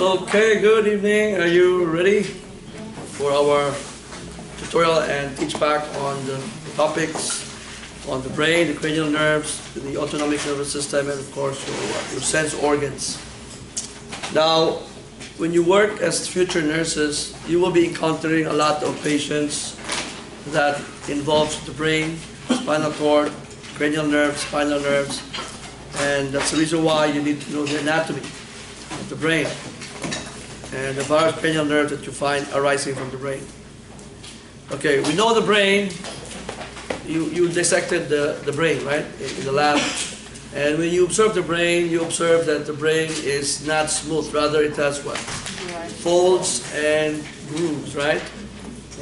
Okay, good evening. Are you ready for our tutorial and teach back on the topics on the brain, the cranial nerves, the autonomic nervous system, and of course your, your sense organs. Now, when you work as future nurses, you will be encountering a lot of patients that involves the brain, spinal cord, cranial nerves, spinal nerves, and that's the reason why you need to know the anatomy of the brain and the various cranial nerves that you find arising from the brain. Okay, we know the brain. You, you dissected the, the brain, right, in, in the lab. And when you observe the brain, you observe that the brain is not smooth. Rather, it has what? Folds and grooves, right?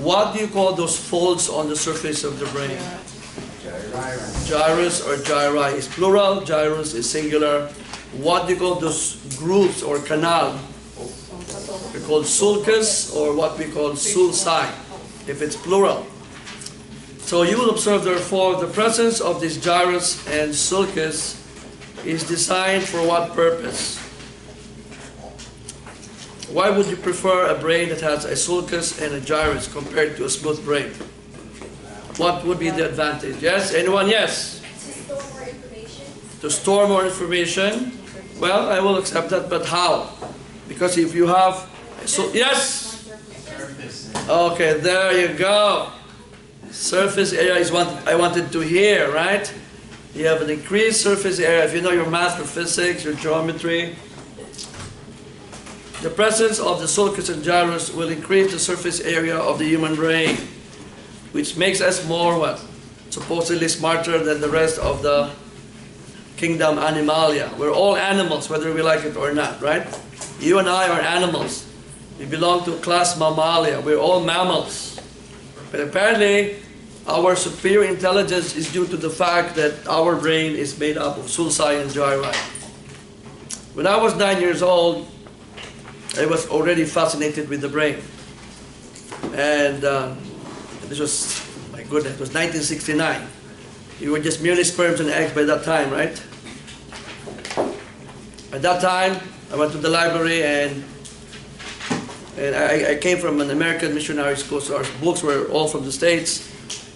What do you call those folds on the surface of the brain? Gyrus or gyri is plural, gyrus is singular. What do you call those grooves or canal? We call sulcus or what we call sulci, if it's plural. So you will observe therefore the presence of this gyrus and sulcus is designed for what purpose? Why would you prefer a brain that has a sulcus and a gyrus compared to a smooth brain? What would be the advantage? Yes? Anyone? Yes? To store more information. To store more information? Well, I will accept that, but how? Because if you have... So, yes? Okay, there you go. Surface area is what I wanted to hear, right? You have an increased surface area. If you know your math, your physics, your geometry, the presence of the sulcus and gyrus will increase the surface area of the human brain, which makes us more what? Supposedly smarter than the rest of the kingdom animalia. We're all animals, whether we like it or not, right? You and I are animals. We belong to class Mammalia. We're all mammals. But apparently, our superior intelligence is due to the fact that our brain is made up of sulci and gyri. When I was nine years old, I was already fascinated with the brain. And uh, this was, my goodness, it was 1969. You were just merely sperms and eggs by that time, right? At that time, I went to the library and and I, I came from an American missionary school, so our books were all from the States.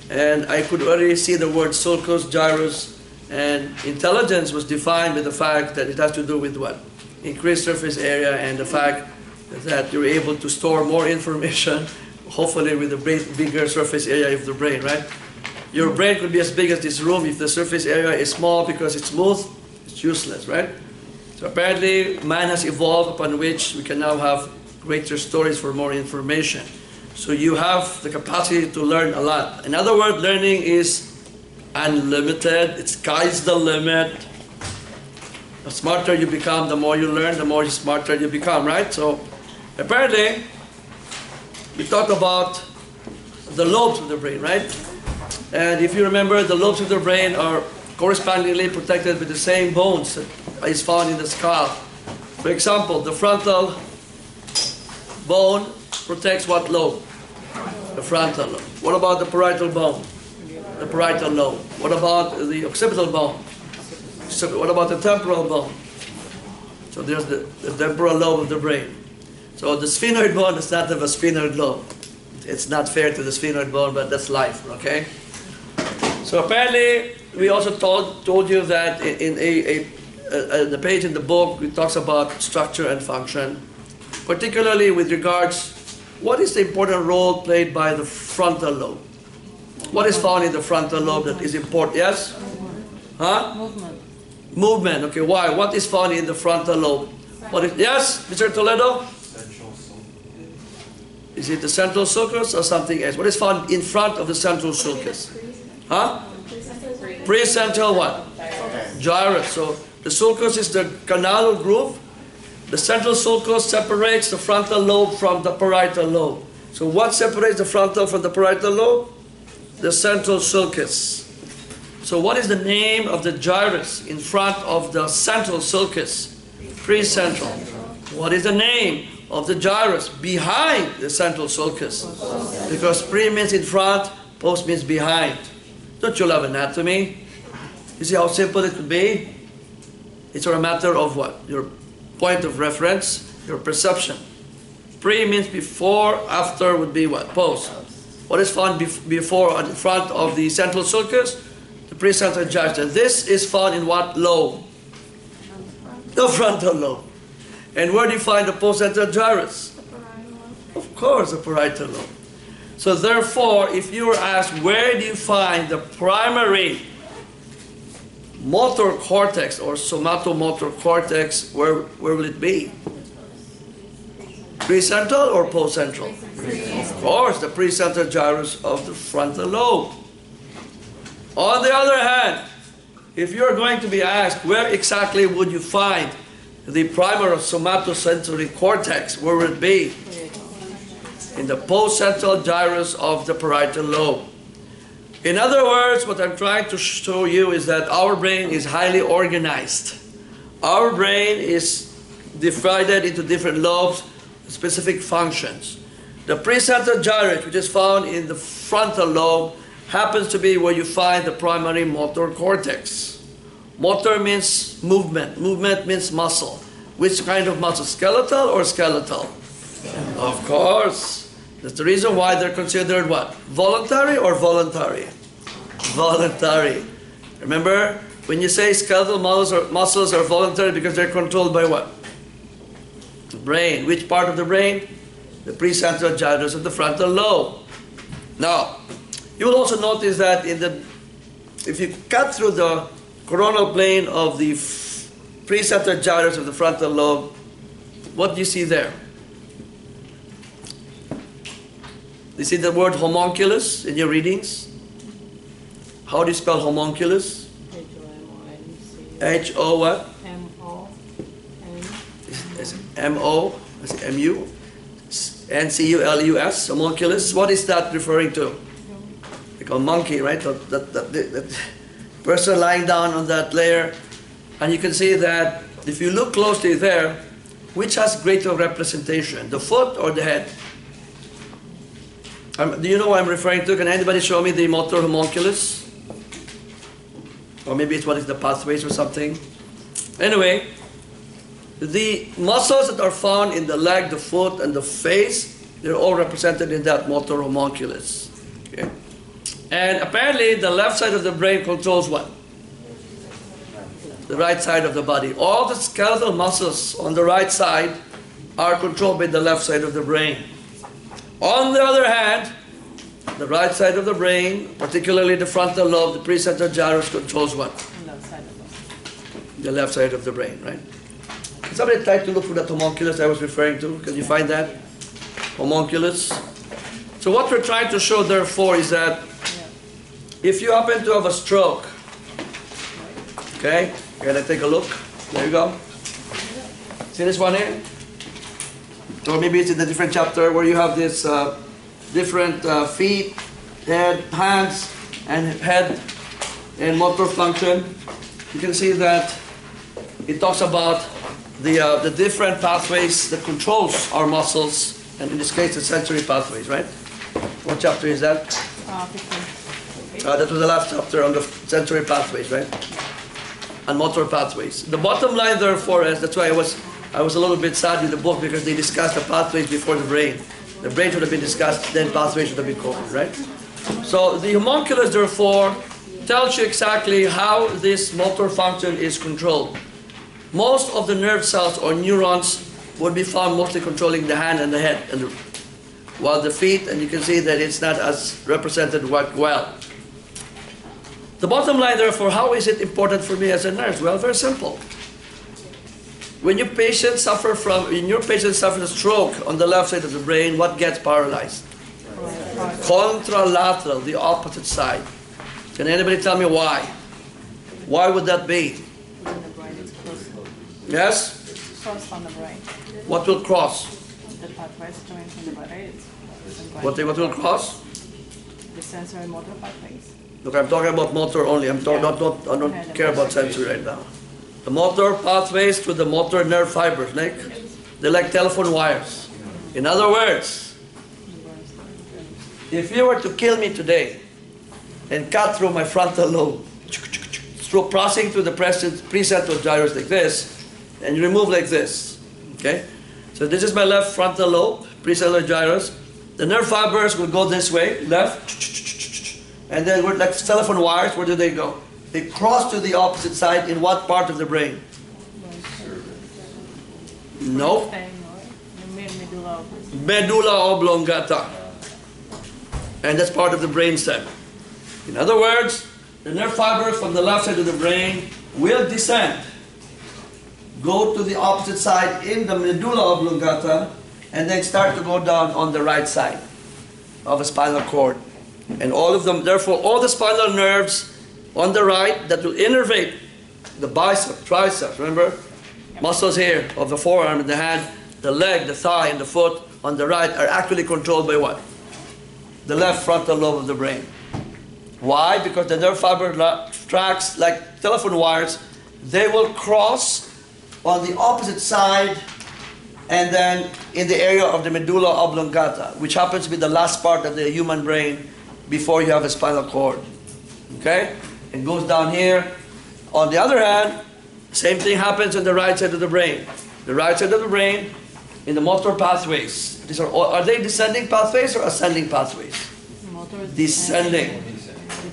And I could already see the word sulcus, gyrus, and intelligence was defined with the fact that it has to do with what? Increased surface area and the fact that you're able to store more information, hopefully with a bigger surface area of the brain, right? Your brain could be as big as this room. If the surface area is small because it's smooth, it's useless, right? So apparently, man has evolved upon which we can now have greater stories for more information. So you have the capacity to learn a lot. In other words, learning is unlimited. It sky's the limit. The smarter you become, the more you learn, the more smarter you become, right? So apparently, we talked about the lobes of the brain, right? And if you remember, the lobes of the brain are correspondingly protected with the same bones that is found in the skull. For example, the frontal bone protects what lobe? The frontal lobe. What about the parietal bone? The parietal lobe. What about the occipital bone? What about the temporal bone? So there's the, the temporal lobe of the brain. So the sphenoid bone is not of a sphenoid lobe. It's not fair to the sphenoid bone, but that's life, okay? So apparently, we also told, told you that in, in a, a, a, the page in the book, it talks about structure and function, particularly with regards, what is the important role played by the frontal lobe? What is found in the frontal lobe that is important? Yes? Huh? Movement. Movement. Okay, why? What is found in the frontal lobe? What is, yes, Mr. Toledo? Is it the central sulcus or something else? What is found in front of the central sulcus? Huh? Precentral what? Gyrus. So the sulcus is the canal groove. The central sulcus separates the frontal lobe from the parietal lobe. So what separates the frontal from the parietal lobe? The central sulcus. So what is the name of the gyrus in front of the central sulcus? Precentral. What is the name of the gyrus behind the central sulcus? Because pre means in front, post means behind. Don't you love anatomy? You see how simple it could be? It's a matter of what? Your point of reference. your perception. Pre means before, after would be what? Post. What is found bef- before the front of the central sulcus? The precentral gyrus. And this is found in what lobe? The frontal lobe. And where do you find the postcentral gyrus? Of course, the parietal lobe. So therefore, if you were asked where do you find the primary motor cortex or somatomotor cortex, where, where will it be? Precentral or postcentral? Of course, the precentral gyrus of the frontal lobe. On the other hand, if you're going to be asked where exactly would you find the primary somatosensory cortex, where would it be? In the postcentral gyrus of the parietal lobe. In other words, what I'm trying to show you is that our brain is highly organized. Our brain is divided into different lobes, specific functions. The precentral gyrus, which is found in the frontal lobe, happens to be where you find the primary motor cortex. Motor means movement. Movement means muscle. Which kind of muscle? Skeletal or skeletal? Of course. That's the reason why they're considered what? Voluntary or voluntary? Voluntary. Remember, when you say skeletal muscles are, muscles are voluntary because they're controlled by what? The brain. Which part of the brain? The precentral gyrus of the frontal lobe. Now, you will also notice that in the, if you cut through the coronal plane of the precentral gyrus of the frontal lobe, what do you see there? You see the word homunculus in your readings? How do you spell homunculus? H O what? Is it Is M U? N C U L U S? Homunculus. What is that referring to? Like a monkey, right? That, that, that, that person lying down on that layer. And you can see that if you look closely there, which has greater representation, the foot or the head? Um, do you know what I'm referring to? Can anybody show me the motor homunculus? Or maybe it's what is the pathways or something. Anyway, the muscles that are found in the leg, the foot, and the face, they're all represented in that motor homunculus. Okay? And apparently, the left side of the brain controls what? The right side of the body. All the skeletal muscles on the right side are controlled by the left side of the brain. On the other hand, the right side of the brain, particularly the frontal lobe, the precentral gyrus, controls what? The left side of the brain, right? Can somebody try to look for that homunculus I was referring to? Can you find that? Homunculus. So what we're trying to show, therefore, is that if you happen to have a stroke, okay, you're gonna take a look. There you go. See this one here? Or maybe it's in a different chapter where you have this uh, different uh, feet, head, hands, and head and motor function. You can see that it talks about the, uh, the different pathways that controls our muscles, and in this case, the sensory pathways, right? What chapter is that? Uh, that was the last chapter on the sensory pathways, right? And motor pathways. The bottom line, therefore, is that's why I was I was a little bit sad with the book because they discussed the pathways before the brain. The brain should have been discussed, then pathways should have been covered, right? So the homunculus, therefore, tells you exactly how this motor function is controlled. Most of the nerve cells or neurons would be found mostly controlling the hand and the head, and the, while the feet, and you can see that it's not as represented quite well. The bottom line, therefore, how is it important for me as a nurse? Well, very simple. When your patient suffer from, when your patient suffers a stroke on the left side of the brain, what gets paralyzed? Contralateral, the opposite side. Can anybody tell me why? Why would that be? Yes? Cross on the brain. What will cross? The pathways coming from the body. It's What, what will cross? the sensory motor pathways. Look, I'm talking about motor only. I'm talking not, not, I don't care about sensory right now. The motor pathways to the motor nerve fibers, Nick. They're like telephone wires. In other words, if you were to kill me today and cut through my frontal lobe, through processing through the precentral gyrus like this, and you remove like this, okay? So this is my left frontal lobe, precentral gyrus. The nerve fibers will go this way, left, and then we're like telephone wires. Where do they go? They cross to the opposite side in what part of the brain? No. Medulla oblongata. And that's part of the brain stem. In other words, the nerve fibers from the left side of the brain will descend, go to the opposite side in the medulla oblongata, and then start to go down on the right side of the spinal cord. And all of them, therefore, all the spinal nerves on the right that will innervate the bicep, triceps, remember? Muscles here of the forearm and the hand, the leg, the thigh, and the foot on the right are actually controlled by what? The left frontal lobe of the brain. Why? Because the nerve fiber tracks, like telephone wires, they will cross on the opposite side and then in the area of the medulla oblongata, which happens to be the last part of the human brain before you have a spinal cord. Okay? It goes down here. On the other hand, same thing happens on the right side of the brain. The right side of the brain, in the motor pathways. These are, all, are they descending pathways or ascending pathways? Motor Descending.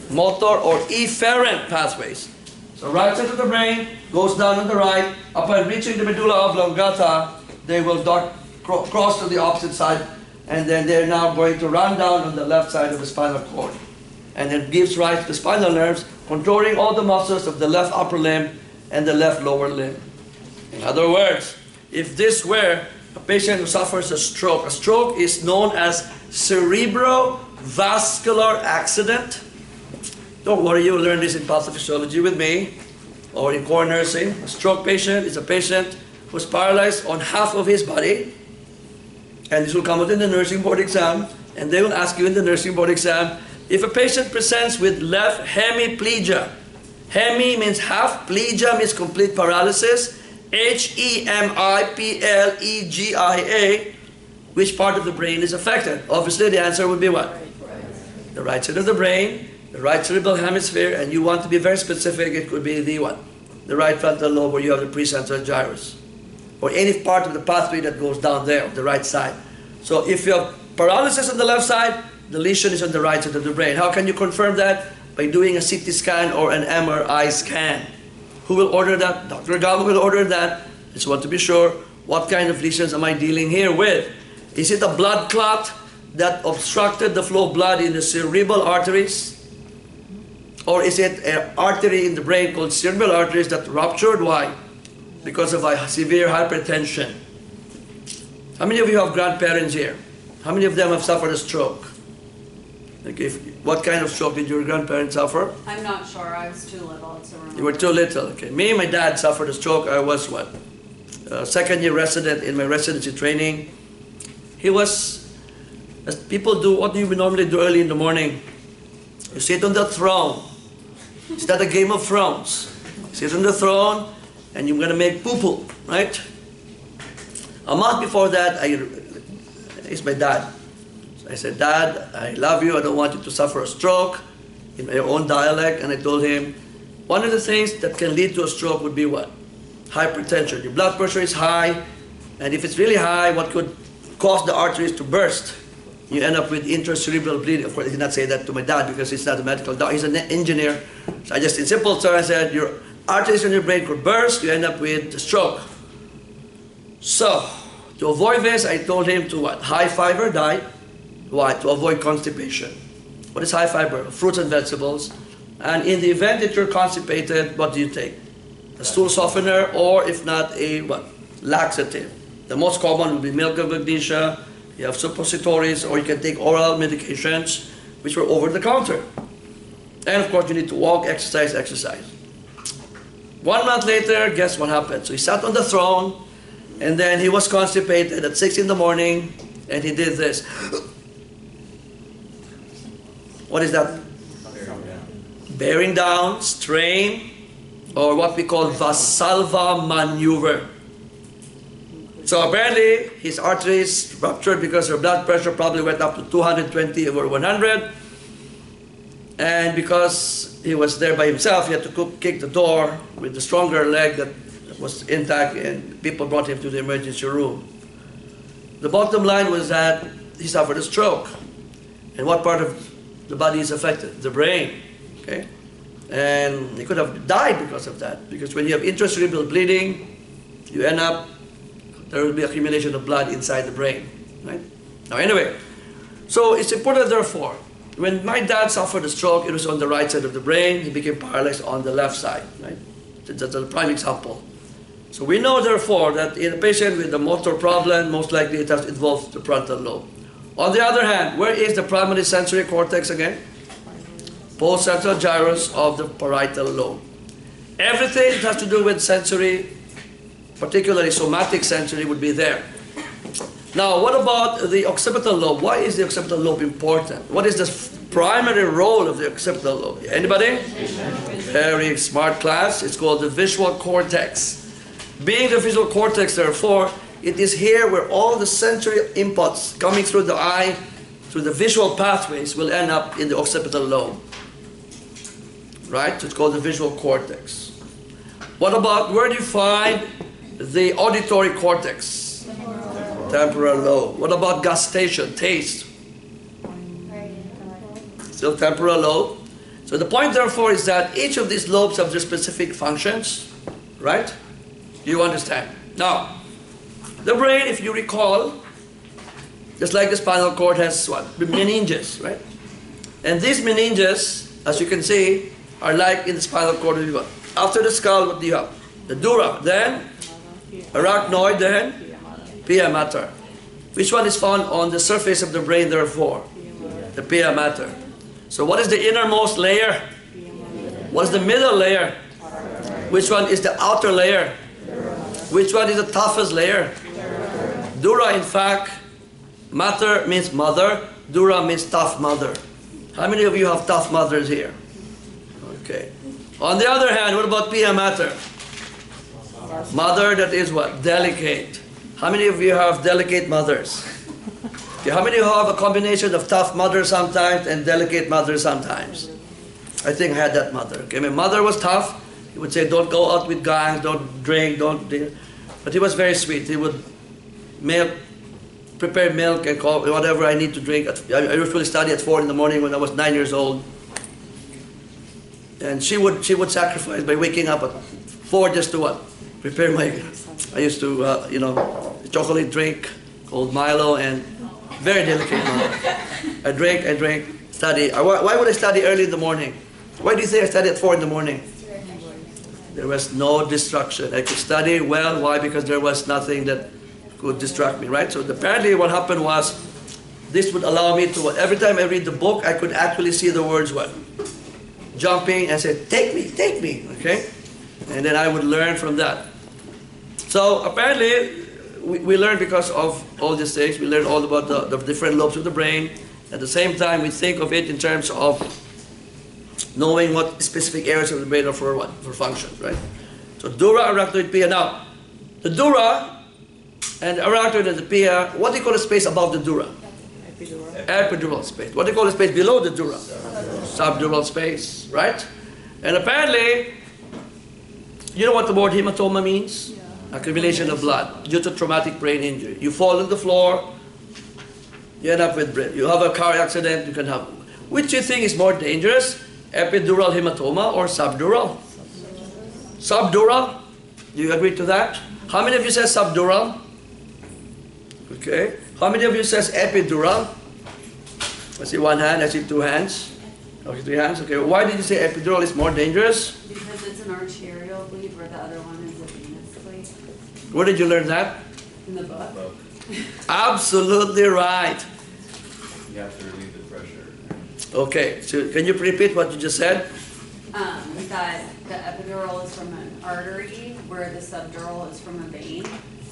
Motor or efferent pathways. So right side of the brain goes down on the right. Upon reaching the medulla oblongata, they will dot, cross to the opposite side, and then they're now going to run down on the left side of the spinal cord. And it gives rise to the spinal nerves, controlling all the muscles of the left upper limb and the left lower limb. In other words, if this were a patient who suffers a stroke, a stroke is known as cerebrovascular accident. Don't worry, you'll learn this in pathophysiology with me or in core nursing. A stroke patient is a patient who's paralyzed on half of his body. And this will come out in the nursing board exam. And they will ask you in the nursing board exam if a patient presents with left hemiplegia. Hemi means half, plegia means complete paralysis. H E M I P L E G I A. Which part of the brain is affected? Obviously, the answer would be what? The right side of the brain, the right cerebral hemisphere, and you want to be very specific, it could be the what? The right frontal lobe where you have the precentral gyrus. Or any part of the pathway that goes down there, on the right side. So if you have paralysis on the left side, the lesion is on the right side of the brain. How can you confirm that? By doing a CT scan or an MRI scan. Who will order that? Dr. Gallo will order that. I Just want to be sure, what kind of lesions am I dealing here with? Is it a blood clot that obstructed the flow of blood in the cerebral arteries? Or is it an artery in the brain called cerebral arteries that ruptured? Why? Because of a severe hypertension. How many of you have grandparents here? How many of them have suffered a stroke? Like if, what kind of stroke did your grandparents suffer? I'm not sure, I was too little to remember. You were too little. Okay. Me and my dad suffered a stroke. I was what? Uh, second year resident in my residency training. He was, as people do, what do you normally do early in the morning? You sit on the throne. Is that a Game of Thrones? Sit on the throne and you're going to make poo poo, right? A month before that, I, it's my dad. I said, Dad, I love you. I don't want you to suffer a stroke in my own dialect. And I told him, one of the things that can lead to a stroke would be what? Hypertension. Your blood pressure is high. And if it's really high, what could cause the arteries to burst? You end up with intracerebral bleeding. Of course, I did not say that to my dad because he's not a medical doctor. He's an engineer. So I just, in simple terms, I said, your arteries in your brain could burst. You end up with a stroke. So, to avoid this, I told him to what? High fiber diet. Why? To avoid constipation. What is high fiber? Fruits and vegetables. And in the event that you're constipated, what do you take? A stool softener, or if not, a what? Laxative. The most common would be milk of magnesia. You have suppositories, or you can take oral medications, which are over the counter. And of course, you need to walk, exercise, exercise. One month later, guess what happened? So he sat on the throne, and then he was constipated at 6 in the morning, and he did this. What is that? Bearing down, strain, or what we call Valsalva maneuver. So apparently, his arteries ruptured because her blood pressure probably went up to 220 over 100. And because he was there by himself, he had to kick the door with the stronger leg that was intact, and people brought him to the emergency room. the bottom line was that he suffered a stroke. And what part of the body is affected? The brain. Okay? And he could have died because of that. Because when you have intracerebral bleeding, you end up, there will be accumulation of blood inside the brain. Right? Now, anyway, so it's important, therefore, when my dad suffered a stroke, it was on the right side of the brain. He became paralyzed on the left side. Right? That's a prime example. So we know, therefore, that in a patient with a motor problem, most likely it has involved the frontal lobe. On the other hand, where is the primary sensory cortex again? Post-central gyrus of the parietal lobe. Everything that has to do with sensory, particularly somatic sensory, would be there. Now, what about the occipital lobe? Why is the occipital lobe important? What is the primary role of the occipital lobe? Anybody? Very smart class. It's called the visual cortex. Being the visual cortex, therefore, it is here where all the sensory inputs coming through the eye, through the visual pathways, will end up in the occipital lobe. Right? So it's called the visual cortex. What about where do you find the auditory cortex? Temporal lobe. What about gustation, taste? Still temporal lobe. So the point, therefore, is that each of these lobes have their specific functions, right? You understand? Now, the brain, if you recall, just like the spinal cord has what? Meninges, right? And these meninges, as you can see, are like in the spinal cord. After the skull, what do you have? The dura, then arachnoid, then pia mater. Which one is found on the surface of the brain, therefore? The pia mater. So what is the innermost layer? What is the middle layer? Which one is the outer layer? Which one is the toughest layer? Dura, in fact, mater means mother. Dura means tough mother. How many of you have tough mothers here? Okay. On the other hand, what about pia mater? Mother that is what? Delicate. How many of you have delicate mothers? Okay, how many of you have a combination of tough mother sometimes and delicate mother sometimes? I think I had that mother. Okay, my mother was tough. He would say, "Don't go out with guys, don't drink, don't." do-" But he was very sweet. He would milk, prepare milk and call whatever I need to drink. I usually study at four in the morning when I was nine years old. And she would she would sacrifice by waking up at four just to what? Prepare my. I used to uh, you know chocolate drink called Milo and very delicate mother. I drink, I drink, study. Why why would I study early in the morning? Why do you think I study at four in the morning? There was no distraction. I could study well. Why? Because there was nothing that could distract me, right? So apparently, what happened was this would allow me to. Every time I read the book, I could actually see the words what jumping and say, "Take me, take me," okay, and then I would learn from that. So apparently, we, we learn because of all these things. We learn all about the, the different lobes of the brain. At the same time, we think of it in terms of knowing what specific areas of the brain are for what for functions, right? So dura, and arachnoid, pia. Now, the dura and the arachnoid and the pia. What do you call the space above the dura? Epidural. Epidural space. What do you call the space below the dura? Subdural space, right? And apparently, you know what the word hematoma means? Accumulation of blood due to traumatic brain injury. You fall on the floor, you end up with brain. You have a car accident, you can have. Which do you think is more dangerous? Epidural hematoma or subdural? Subdural? subdural? Do you agree to that? How many of you said subdural? Okay. How many of you says epidural? I see one hand, I see two hands. Okay, three hands. Okay. Why did you say epidural is more dangerous? Because it's an arterial bleed where the other one is a venous bleed Where did you learn that? in the book. Absolutely right. You have to relieve the pressure. Okay. So can you repeat what you just said? Um, that the epidural is from an artery where the subdural is from a vein.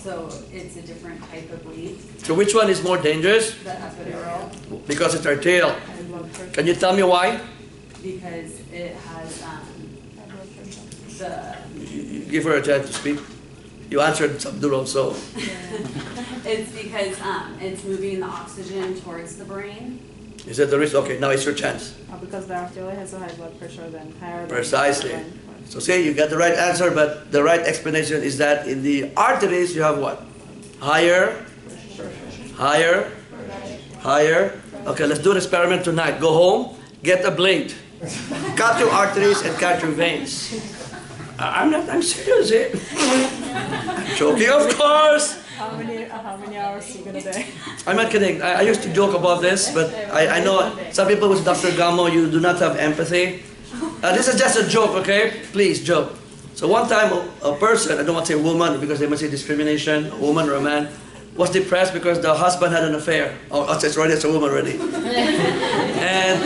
So it's a different type of bleed, So which one is more dangerous? the epidural, Because it's arterial. Can you tell me why? because it has, um, the, You- you Give her a chance to speak. You answered subdural, so it's because, um, it's moving the oxygen towards the brain. is that the risk? Okay, now it's your chance. Uh, because the arterial has a high blood pressure, then higher. than- Precisely. So say you got the right answer, but the right explanation is that in the arteries you have what? Higher Higher. Higher. Okay, let's do an experiment tonight. Go home, get a blade, cut your arteries and cut your veins. I'm not, I'm serious eh? here. Joking, of course. How many, how many hours you gonna day? I'm not kidding. I, I used to joke about this, but I, I know some people with Dr. Gamo, you do not have empathy. Uh, this is just a joke, okay? Please, joke. So one time, a, a person, I don't want to say woman because they might say discrimination, a woman or a man, was depressed because the husband had an affair. Oh, it's already, it's a woman already. and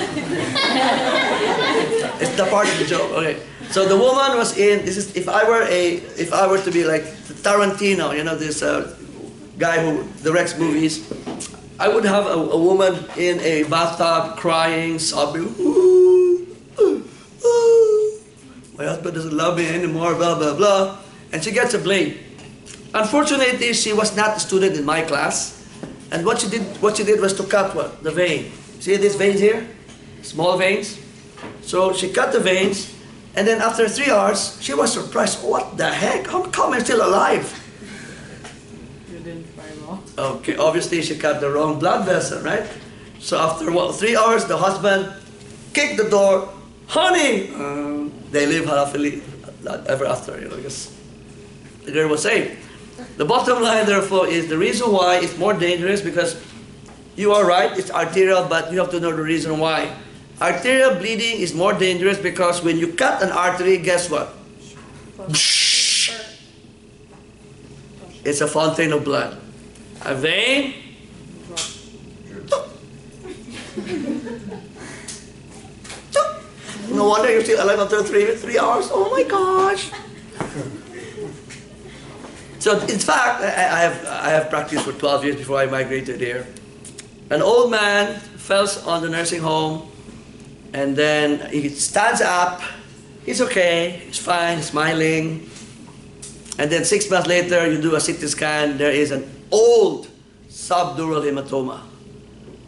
it's the part of the joke, okay. So the woman was in, this is, if I were a, if I were to be like Tarantino, you know, this uh, guy who directs movies, I would have a, a woman in a bathtub crying, sobbing. "Ooh, ooh, ooh. My husband doesn't love me anymore, blah, blah, blah. And she gets a blade. Unfortunately, she was not a student in my class. And what she did, what she did was to cut what? The vein. See these veins here? Small veins. So she cut the veins, and then after three hours, she was surprised. What the heck? How come I'm still alive? You didn't cry well. Okay, obviously she cut the wrong blood vessel, right? So after what, three hours, the husband kicked the door. Honey, um, they live happily ever after. You know, because the girl was saved. The bottom line, therefore, is the reason why it's more dangerous because you are right, it's arterial, but you have to know the reason why. Arterial bleeding is more dangerous because when you cut an artery, guess what? It's a fountain of blood. A vein No wonder you're still alive after three, three hours. Oh my gosh. So in fact, I, have, I have practiced for 12 years before I migrated here. An old man fell on the nursing home and then he stands up. He's okay, he's fine, he's smiling. And then six months later, you do a CT scan, there is an old subdural hematoma.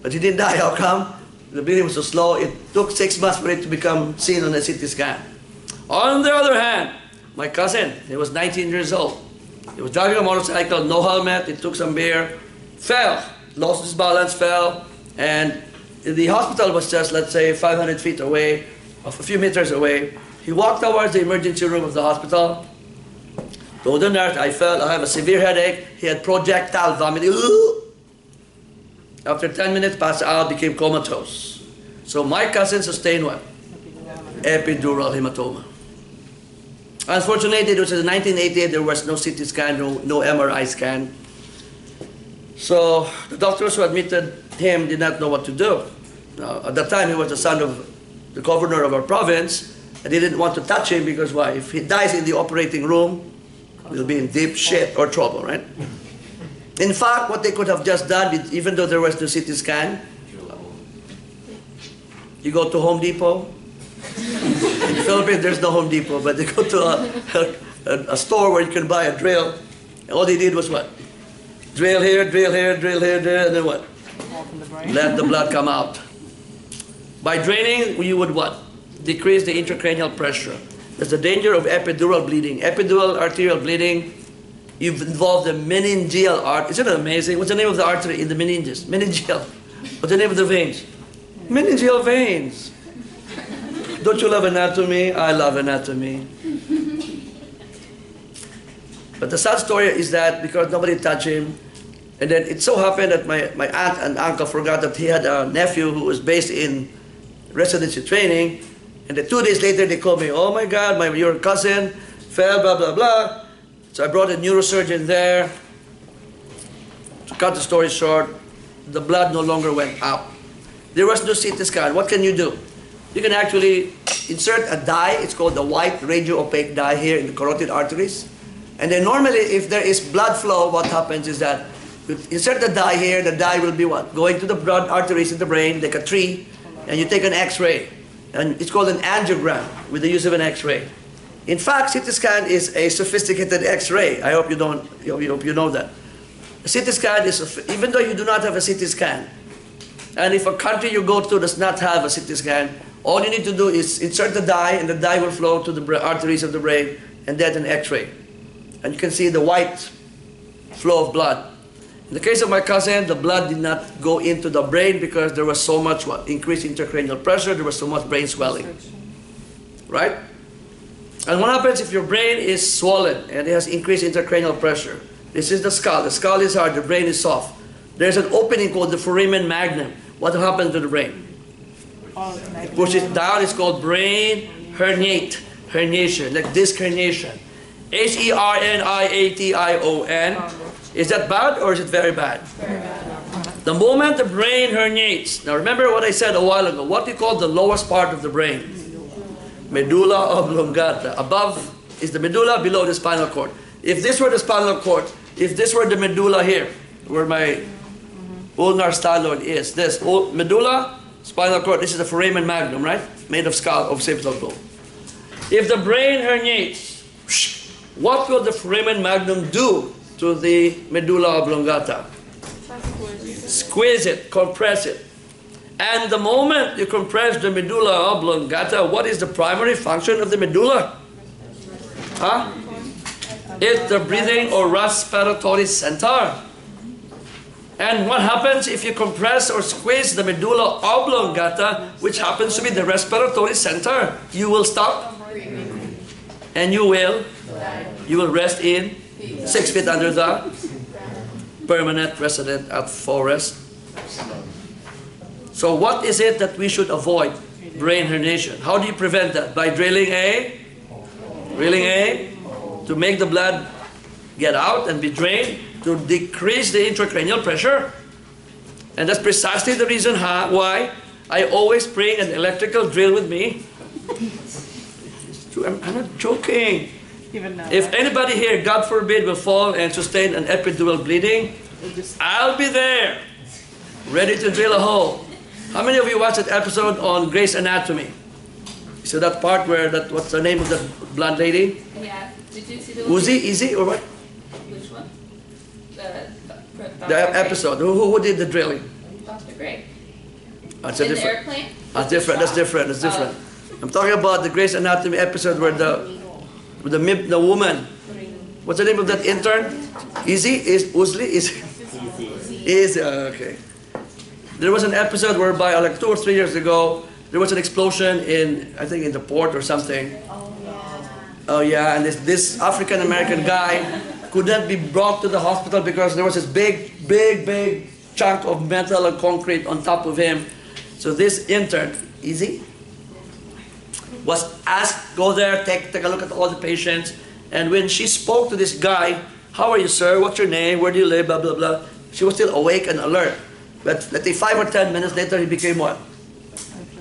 But he didn't die. How come? The bleeding was so slow, it took six months for it to become seen on a CT scan. On the other hand, my cousin, he was 19 years old. He was driving a motorcycle, no helmet, he took some beer, fell, lost his balance, fell, and the hospital was just, let's say, 500 feet away, a few meters away. He walked towards the emergency room of the hospital, told the nurse, I fell, I have a severe headache. He had projectile vomiting. After 10 minutes, passed out, became comatose. So my cousin sustained what? Epidural hematoma. Unfortunately, it was in 1988, there was no CT scan, no, no MRI scan. So the doctors who admitted him did not know what to do. Now, at that time, he was the son of the governor of our province, they didn't want to touch him because why? If he dies in the operating room, we'll be in deep shit or trouble, right? In fact, what they could have just done, even though there was no CT scan, you go to Home Depot. In the Philippines, there's no Home Depot, but they go to a, a, a store where you can buy a drill. And all they did was what? Drill here, drill here, drill here, drill, and then what? The. Let the blood come out. By draining, you would what? Decrease the intracranial pressure. There's a danger of epidural bleeding. Epidural arterial bleeding, you've involved the meningeal art. Isn't it amazing? What's the name of the artery in the meninges? Meningeal. What's the name of the veins? Meningeal veins. Don't you love anatomy? I love anatomy. But the sad story is that because nobody touched him, and then it so happened that my, my aunt and uncle forgot that he had a nephew who was based in residency training, and then two days later they called me, oh my God, my, your cousin fell, blah, blah, blah. So I brought a neurosurgeon there. To cut the story short, the blood no longer went up. There was no CT scan. What can you do? You can actually insert a dye, it's called the white radio opaque dye here in the carotid arteries. And then normally if there is blood flow, what happens is that you insert the dye here, the dye will be what? Going to the blood arteries in the brain like a tree, and you take an x-ray. And it's called an angiogram with the use of an x-ray. In fact, CT scan is a sophisticated x-ray. I hope you don't, I hope you know that. A CT scan is, even though you do not have a CT scan, and if a country you go to does not have a CT scan, all you need to do is insert the dye, and the dye will flow to the arteries of the brain, and then an X-ray, and you can see the white flow of blood. In the case of my cousin, the blood did not go into the brain because there was so much increased intracranial pressure, there was so much brain swelling, right? And what happens if your brain is swollen and it has increased intracranial pressure? This is the skull. The skull is hard, the brain is soft. There's an opening called the foramen magnum. What happens to the brain? It down, it's called brain herniate, herniation, like disc herniation. H E R N I A T I O N. Is that bad or is it very bad? The moment the brain herniates, now remember what I said a while ago, what we call the lowest part of the brain? Medulla oblongata. Above is the medulla, below the spinal cord. If this were the spinal cord, if this were the medulla here, where my ulnar styloid is, this ul- medulla, spinal cord, this is the foramen magnum, right? Made of skull, occipital bone. If the brain herniates, what will the foramen magnum do to the medulla oblongata? Squeeze it, compress it. And the moment you compress the medulla oblongata, what is the primary function of the medulla? Huh? It's the breathing or respiratory center. And what happens if you compress or squeeze the medulla oblongata, which happens to be the respiratory center? You will stop and you will you will rest in six feet under the permanent resident at forest. So what is it that we should avoid? Brain herniation. How do you prevent that? By drilling a drilling a to make the blood get out and be drained to decrease the intracranial pressure. And that's precisely the reason how, why I always bring an electrical drill with me. It's true, I'm, I'm not joking. Even now. If anybody here, God forbid, will fall and sustain an epidural bleeding, I'll be there, ready to drill a hole. How many of you watched that episode on Grey's Anatomy? You so that part where that what's the name of that blonde lady? Yeah, did you see the Uzi, Izzie, or what? Which one? The, the, The episode. Who, who, who did the drilling? Dr. Grey. That's a In the different. airplane? That's different. That's different. That's different. I'm talking about the Grey's Anatomy episode where the with the the woman. What's the name of that intern? Izzie is Uzli is is uh, okay. There was an episode whereby uh, like two or three years ago there was an explosion in I think in the port or something. Oh, yeah. Oh yeah, and this this African American guy could not be brought to the hospital because there was this big, big, big chunk of metal and concrete on top of him. So this intern, Izzie, was asked, go there, take, take a look at all the patients. And when she spoke to this guy, how are you, sir? What's your name? Where do you live? Blah, blah, blah. She was still awake and alert. But let's say five or ten minutes later, he became what?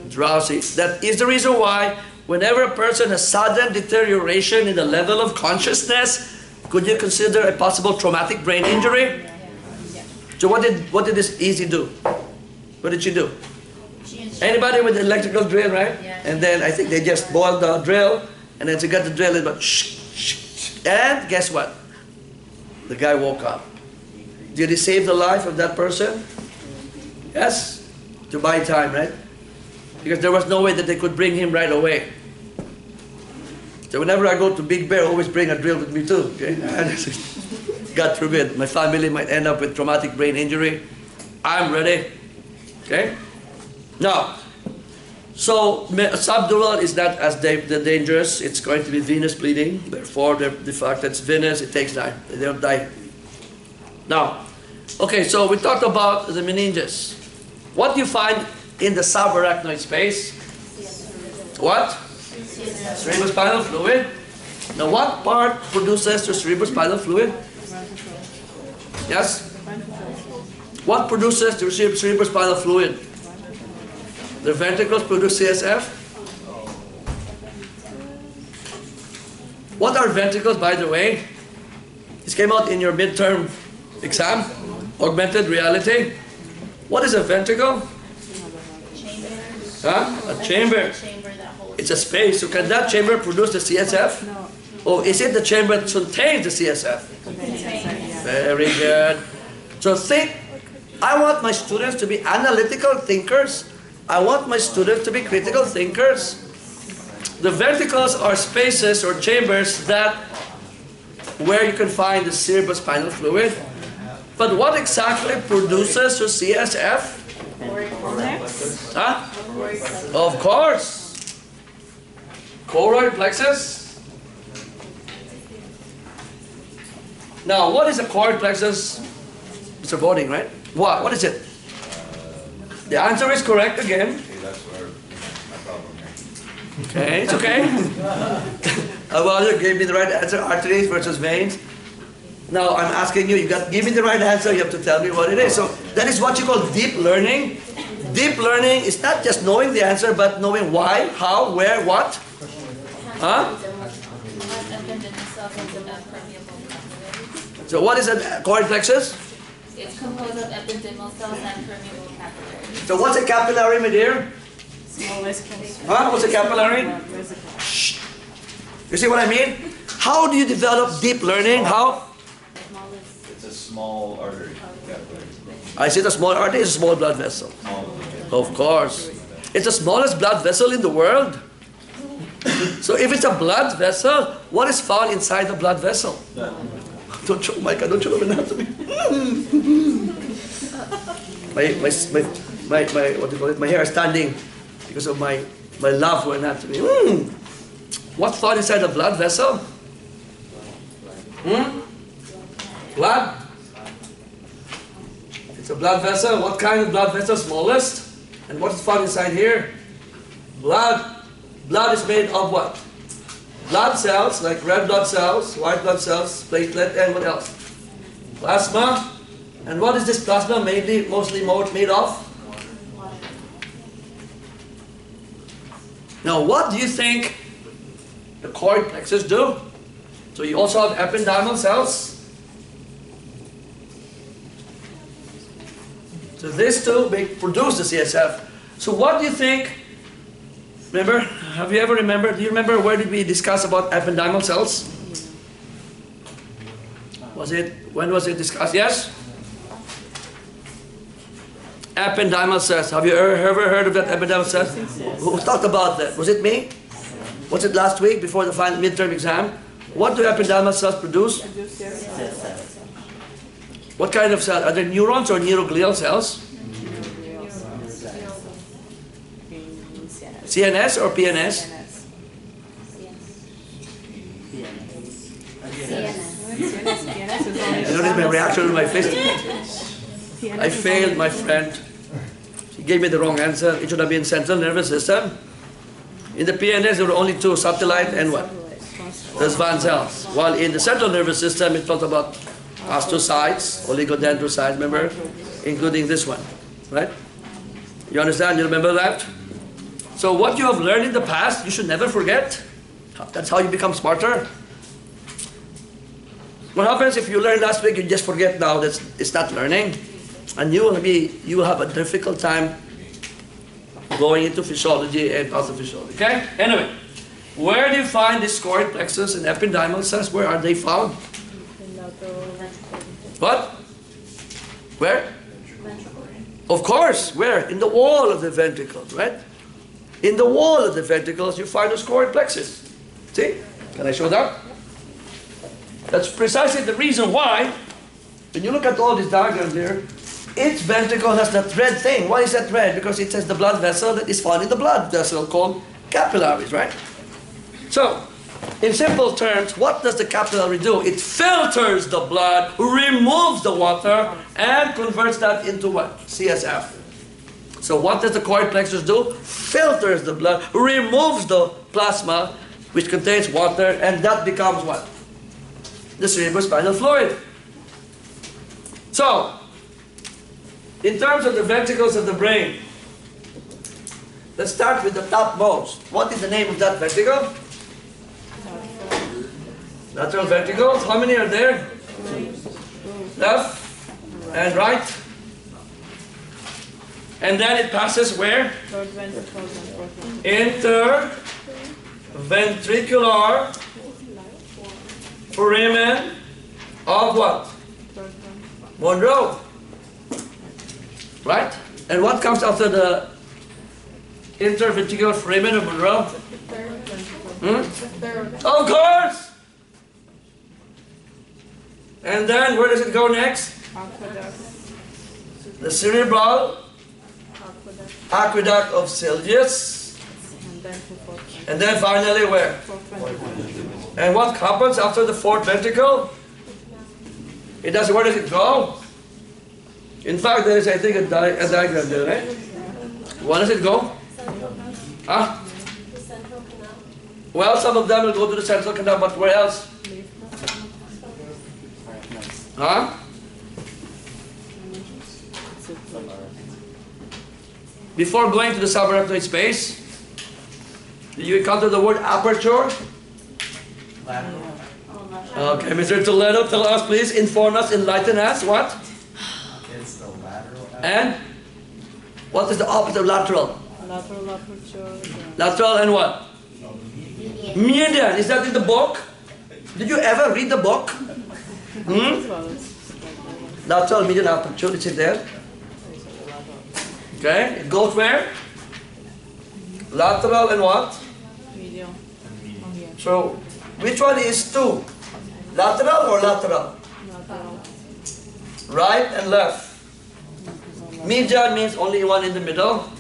Drowsy. That is the reason why whenever a person has sudden deterioration in the level of consciousness, could you consider a possible traumatic brain injury? So what did, what did this Izzie do? What did she do? Anybody with an electrical drill, right? Yeah. And then I think they just boiled the drill, and then she got the drill and but shh, shh, shh. And guess what? The guy woke up. Did he save the life of that person? Yes. To buy time, right? Because there was no way that they could bring him right away. So whenever I go to Big Bear, I always bring a drill with me too. Okay? God forbid, my family might end up with traumatic brain injury. I'm ready. Okay? Now, so subdural is not as dangerous. It's going to be venous bleeding. Therefore, the, the fact that it's venous, it takes time. They don't die. Now, okay, so we talked about the meninges. What do you find in the subarachnoid space? What? Cerebrospinal fluid. Now, what part produces the cerebrospinal fluid? Yes? What produces the cerebrospinal fluid? The ventricles produce CSF. What are ventricles, by the way? This came out in your midterm exam, augmented reality. What is a ventricle? Huh? A chamber. Chamber that holds. It's a space. So can that chamber produce the CSF? No. Or is it the chamber that contains the CSF? Very good. So think, I want my students to be analytical thinkers. I want my students to be critical thinkers. The ventricles are spaces or chambers that where you can find the cerebrospinal fluid. But what exactly produces your CSF? Huh? Of course. Choroid plexus. Now, what is a choroid plexus? Mr. Boarding, right? What? What is it? The answer is correct again. Okay, it's okay. Well, you gave me the right answer, arteries versus veins. Now I'm asking you, you got give me the right answer, you have to tell me what it is. So that is what you call deep learning. Deep learning is not just knowing the answer, but knowing why, how, where, what. Huh? So what is a choroid plexus? It's composed of ependymal cells and permeable capillaries. So what's a capillary, my dear? Small vesicles. Huh? What's a capillary? Blood vesicles. You see what I mean? How do you develop deep learning? How? Small artery, I see the small artery is a small blood vessel. Of course. It's the smallest blood vessel in the world. So if it's a blood vessel, what is found inside the blood vessel? Don't show, Micah, don't show them anatomy. my, my, my, my, my, what do you call it? My hair is standing because of my, my love for anatomy. Hmm. What's found inside the blood vessel? Hmm? Blood? A blood vessel. What kind of blood vessel? Smallest. And what's found inside here? Blood. Blood is made of what? Blood cells, like red blood cells, white blood cells, platelet, and what else? Plasma. And what is this plasma mainly, mostly made of? Now, what do you think the choroid plexus do? So you also have ependymal cells. So these two make, produce the CSF. So what do you think? Remember, have you ever remembered? Do you remember where did we discuss about ependymal cells? Was it, when was it discussed? Yes? Ependymal cells. Have you ever, ever heard of that ependymal cells? Who talked about that? Was it me? Was it last week before the final midterm exam? What do ependymal cells produce? What kind of cells? Are they neurons or neuroglial cells? CNS. Or PNS? You notice my reaction on my face? I failed my friend. She gave me the wrong answer. It should have been central nervous system. In the PNS, there were only two, satellite and what? The Schwann cells. While in the central nervous system, it talked about astrocytes, oligodendrocytes, remember? Including this one, right? You understand? You remember that? So what you have learned in the past, you should never forget. That's how you become smarter. What happens if you learned last week, you just forget now, that's, it's not learning. And you will be, you will have a difficult time going into physiology and pathophysiology. Okay? Anyway, where do you find this choroid plexus and ependymal cells? Where are they found? What? Where? Of course, where? In the wall of the ventricles, right? In the wall of the ventricles, you find those choroid plexus. See? Can I show that? That's precisely the reason why, when you look at all these diagrams here, each ventricle has that red thing. Why is that red? Because it says the blood vessel that is found in the blood vessel called capillaries, right? So, in simple terms, what does the capillary do? It filters the blood, removes the water, and converts that into what? CSF. So what does the choroid plexus do? Filters the blood, removes the plasma, which contains water, and that becomes what? The cerebrospinal fluid. So, in terms of the ventricles of the brain, let's start with the topmost. What is the name of that ventricle? Lateral ventricles. How many are there? Left and right. And then it passes where? Interventricular foramen of what? Monro. Right? And what comes after the interventricular foramen of Monro? Hmm? Of course! And then where does it go next? Aqueduct, the cerebral aqueduct, aqueduct of Sylvius, and then and then finally where? fourth ventricle. And what happens after the fourth ventricle? It does. Where does it go? In fact, there is, I think, a, di- a diagram there, right? Where does it go? The central canal. Huh? The central canal. Well, some of them will go to the central canal, but where else? Huh? Before going to the subarachnoid space, did you encounter the word aperture? Okay, Mr. Toledo, tell us please, inform us, enlighten us, what? It's the lateral. And? What is the opposite of lateral? Lateral aperture, the Lateral and what? Median, is that in the book? Did you ever read the book? Hmm? as well as Lateral median aperture, is there? Okay, it goes where? Lateral and what? medial. So, which one is two? Lateral or lateral? lateral. Right and left. Median means only one in the middle.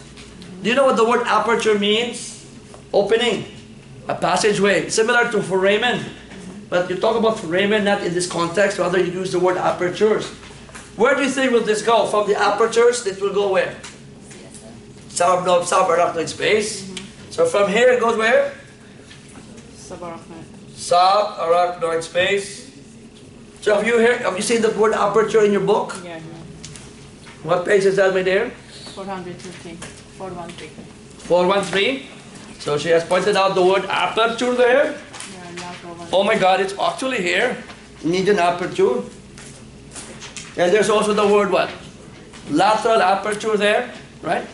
Do you know what the word aperture means? Opening, a passageway, similar to foramen. But you talk about foramen not in this context, rather you use the word apertures. Where do you think will this go? From the apertures, it will go where? Sub, no, subarachnoid space. Mm-hmm. So from here it goes where? Subarachnoid. Subarachnoid space. So have you heard, have you seen the word aperture in your book? Yeah. What page is that, my dear? 450, 413. 413. So she has pointed out the word aperture there. Oh my god, it's actually here. Median aperture. And there's also the word what? Lateral aperture there, right?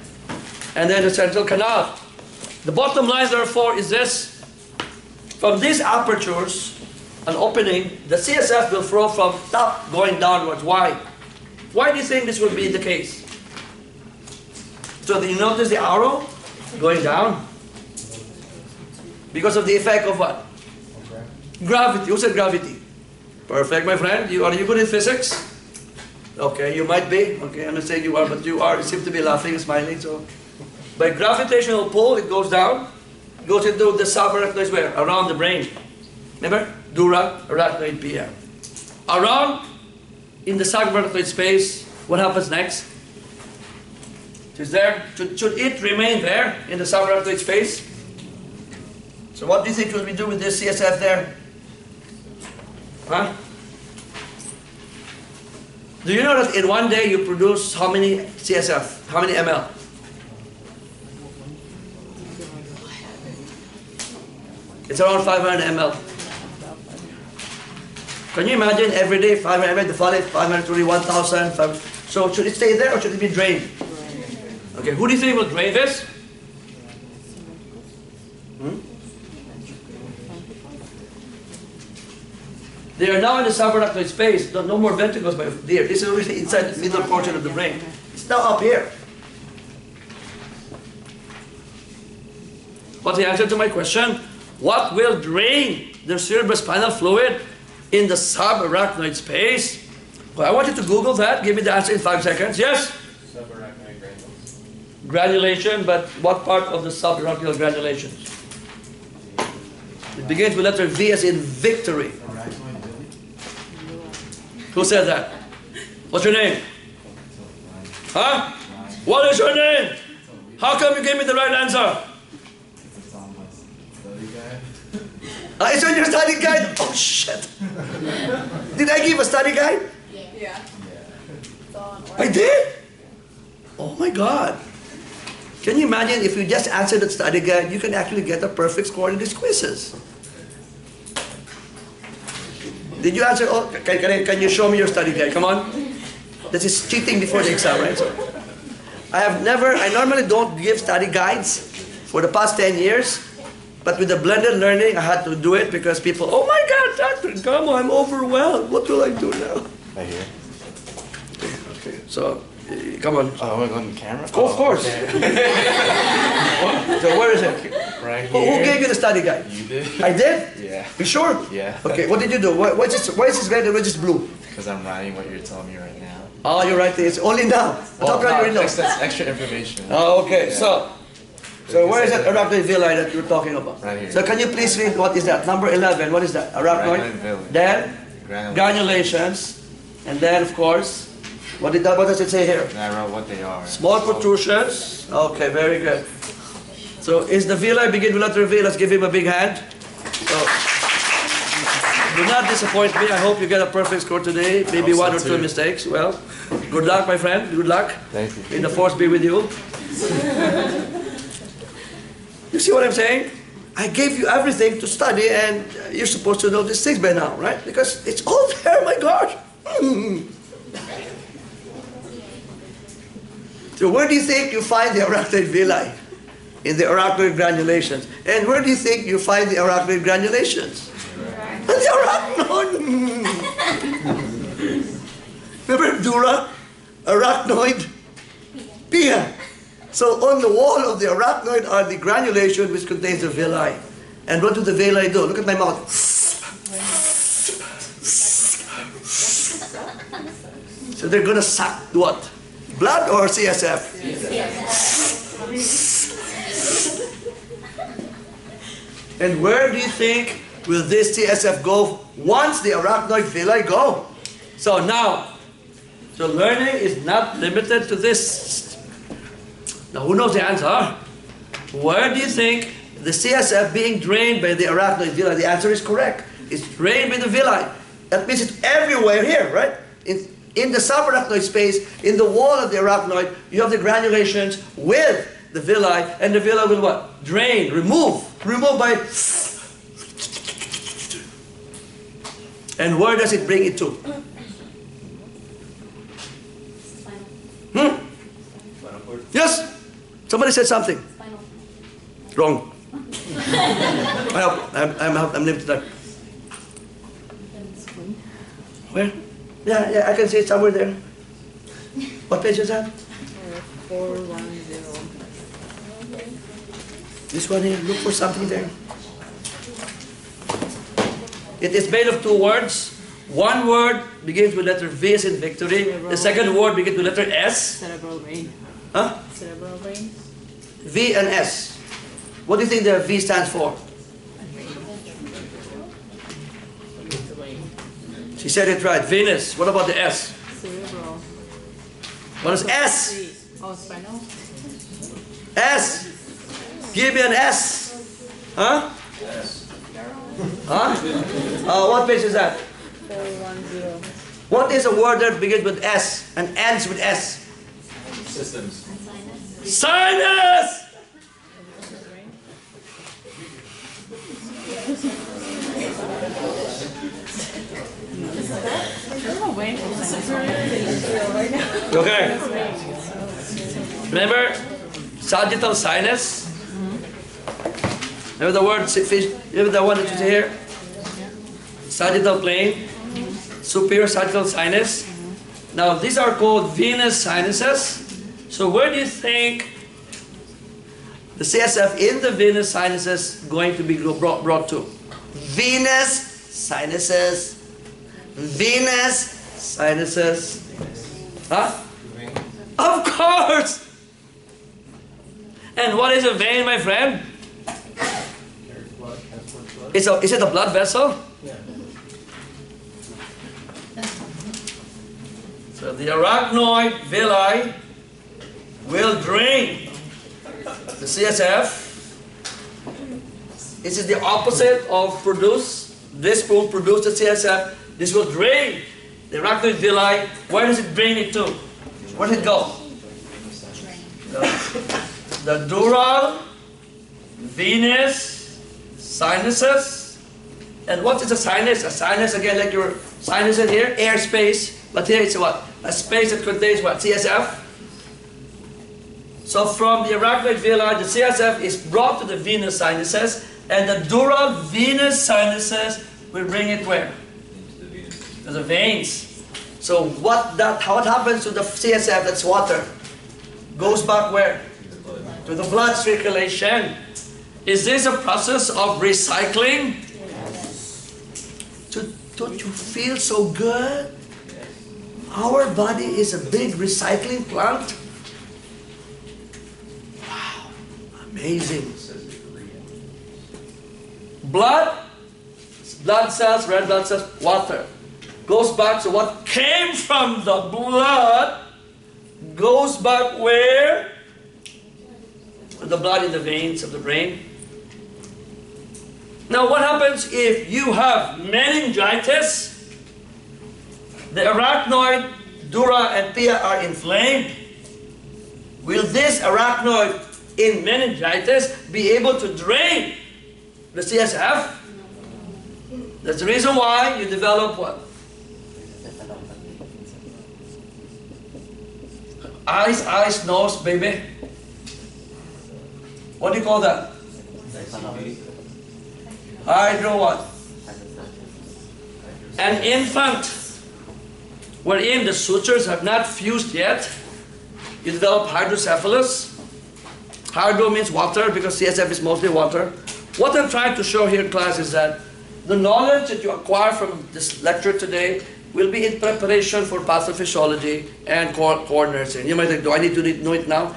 And then the central canal. The bottom line, therefore, is this. From these apertures, an opening, the CSF will flow from top going downwards. Why? Why do you think this will be the case? So you notice the arrow going down? Because of the effect of what? Gravity. Who said gravity? Perfect, my friend. You are you good in physics? Okay, you might be. Okay, I'm not saying you are, but you are. You seem to be laughing smiling. So, by gravitational pull, it goes down, goes into the subarachnoid where around the brain. Remember, dura arachnoid PM. Around in the subarachnoid space, what happens next? Is there? Should, should it remain there in the subarachnoid space? So what do you think will we do with this CSF there? Huh? Do you know that in one day you produce how many CSF? How many ml? It's around 500 ml. Can you imagine every day 500 ml, the following 520, 1,000? So should it stay there or should it be drained? Okay, who do you think will drain this? They are now in the subarachnoid space. No, no more ventricles, my dear. This is already inside the middle portion of the brain. It's now up here. What's the answer to my question? What will drain the cerebrospinal fluid in the subarachnoid space? Well, I want you to Google that. Give me the answer in five seconds. Yes? Subarachnoid granules. Granulation, but what part of the subarachnoid granulations? It begins with letter V as in victory. Who said that? What's your name? Huh? What is your name? How come you gave me the right answer? Ah, it's on your study guide? Oh shit. Did I give a study guide? Yeah. I did? Oh my god. Can you imagine if you just answered that study guide, you can actually get a perfect score in these quizzes. Did you answer? Oh, can, can, I- can you show me your study guide? Come on. This is cheating before the exam, right? So, I have never, I normally don't give study guides for the past 10 years, but with the blended learning, I had to do it because people, oh my God, Dr. Gamo, I'm overwhelmed. What will I do now? Right here. Okay, so, Uh, come on. Oh, we're on camera? Of course. Oh, so where is it? Right Who, here. who gave you the study guide? You did? I did? Yeah. You sure? Yeah. Okay, what did you do? Why, why, is this, why is this red and why is this blue? because I'm writing what you're telling me right now. Oh, you're right. It's only now. Well, you oh, no, know. that's, that's extra information. Oh, okay. Yeah. So, so where is that arachnoid villi that you're talking about? Right here. So can you please read what is that? Number 11. What is that? Arachnoid. Then granulations, and then of course, what did that? What does it say here? And I wrote what they are. Small protrusions. Okay, very good. So is the villi begin with letter V? Let's give him a big hand. So, do not disappoint me. I hope you get a perfect score today. Maybe one or two too. mistakes. Well, good luck, my friend. Good luck. Thank you. May the force be with you. you see what I'm saying? I gave you everything to study, and you're supposed to know these things by now, right? Because it's all there, my gosh. So where do you think you find the arachnoid villi? In the arachnoid granulations. And where do you think you find the arachnoid granulations? In the arachnoid. Remember dura? Arachnoid? Pia. So on the wall of the arachnoid are the granulation which contains the villi. And what do the villi do? Look at my mouth. So they're gonna suck what? Blood or CSF? And where do you think will this CSF go once the arachnoid villi go? So now, so learning is not limited to this. Now who knows the answer? Where do you think the CSF being drained by the arachnoid villi? The answer is correct. It's drained by the villi. That means it's everywhere here, right? In, in the subarachnoid space, in the wall of the arachnoid, you have the granulations with the villi, and the villi will what? Drain, remove, remove by. And where does it bring it to? Hmm? Yes? Somebody said something. Wrong. I hope I'm, I'm, I'm limited. Where? Yeah, yeah, I can see it somewhere there. What page is that? Four one zero. This one here. Look for something there. It is made of two words. One word begins with letter V as in victory. The second word begins with letter S. Cerebral brain. Huh? Cerebral brain. V and S. What do you think the V stands for? She said it right. Venous. What about the S? Cerebral. What is S? Oh, spinal. S. Give me an S. Huh? Huh? Uh, what page is that? What is a word that begins with S and ends with S? Systems. Sinus! Oh, wait. Okay. Remember sagittal sinus? Remember the word, remember the one that you here? Sagittal plane, superior sagittal sinus. Now these are called venous sinuses. So where do you think the CSF in the venous sinuses going to be brought, brought to? Venous sinuses. Venous sinuses. Huh? Of course! And what is a vein, my friend? It's a, is it a blood vessel? So the arachnoid villi will drain the CSF. This is the opposite of produce. This will produce the CSF. This will drain the arachnoid villi. Where does it bring it to? Where does it go? The, the dural, venous, sinuses. And what is a sinus? A sinus, again, like your sinus in here, air space. But here it's what? A space that contains what? CSF. So from the arachnoid villi, the CSF is brought to the venous sinuses, and the dural venous sinuses will bring it where? To the veins. So what that what happens to the CSF that's water? Goes back where? To the blood. Circulation. Is this a process of recycling? To, don't you feel so good? Our body is a big recycling plant. Wow, amazing. Blood, blood cells, red blood cells, water. Goes back to what came from the blood, goes back where? The blood in the veins of the brain. Now, what happens if you have meningitis? The arachnoid, dura, and pia are inflamed. Will this arachnoid in meningitis be able to drain the CSF? That's the reason why you develop what? Eyes, eyes, nose, baby. What do you call that? Hydro what? An infant wherein the sutures have not fused yet. You develop hydrocephalus. Hydro means water because CSF is mostly water. What I'm trying to show here in class is that the knowledge that you acquire from this lecture today will be in preparation for pathophysiology and core, core nursing. You might think, do I need to know it now?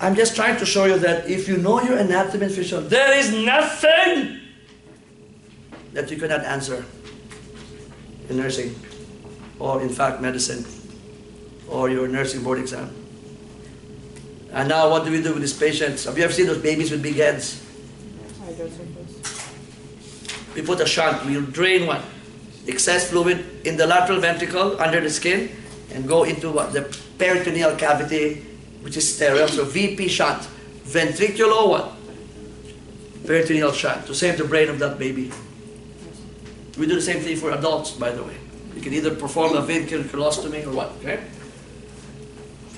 I'm just trying to show you that if you know your anatomy and physiology, there is nothing that you cannot answer in nursing, or in fact medicine, or your nursing board exam. And now what do we do with these patients? Have you ever seen those babies with big heads? We put a shunt, we drain one excess fluid in the lateral ventricle under the skin and go into what the peritoneal cavity, which is sterile. So VP shunt, ventricular what? Peritoneal shunt to save the brain of that baby. We do the same thing for adults, by the way. You can either perform a ventricular colostomy or what, okay?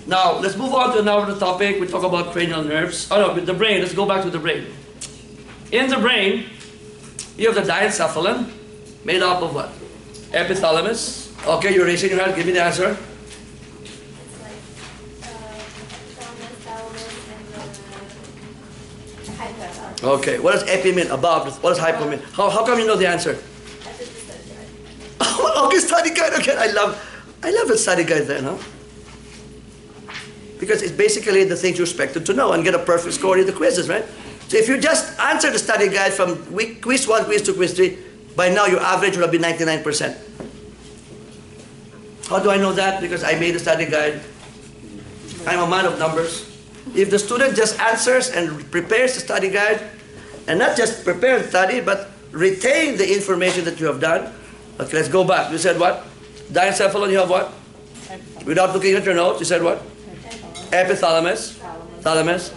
Now, let's move on to another topic. We talk about cranial nerves. Oh no, with the brain, let's go back to the brain. In the brain, you have the diencephalon, made up of what? Epithalamus. Okay, you're raising your hand, give me the answer. Okay, what does epi mean? Above. What does hypo mean? How, how come you know the answer? Oh, okay, study guide again. I love, I love the study guide then, huh? Because it's basically the things you're expected to know and get a perfect score in the quizzes, right? So if you just answer the study guide from week, quiz one, quiz two, quiz three, by now your average would have been 99%. How do I know that? Because I made a study guide. I'm a man of numbers. If the student just answers and prepares the study guide, and not just prepare and study, but retain the information that you have done. Okay, let's go back. You said what? Diencephalon, you have what? Without looking at your notes, you said what? Epithalamus, thalamus,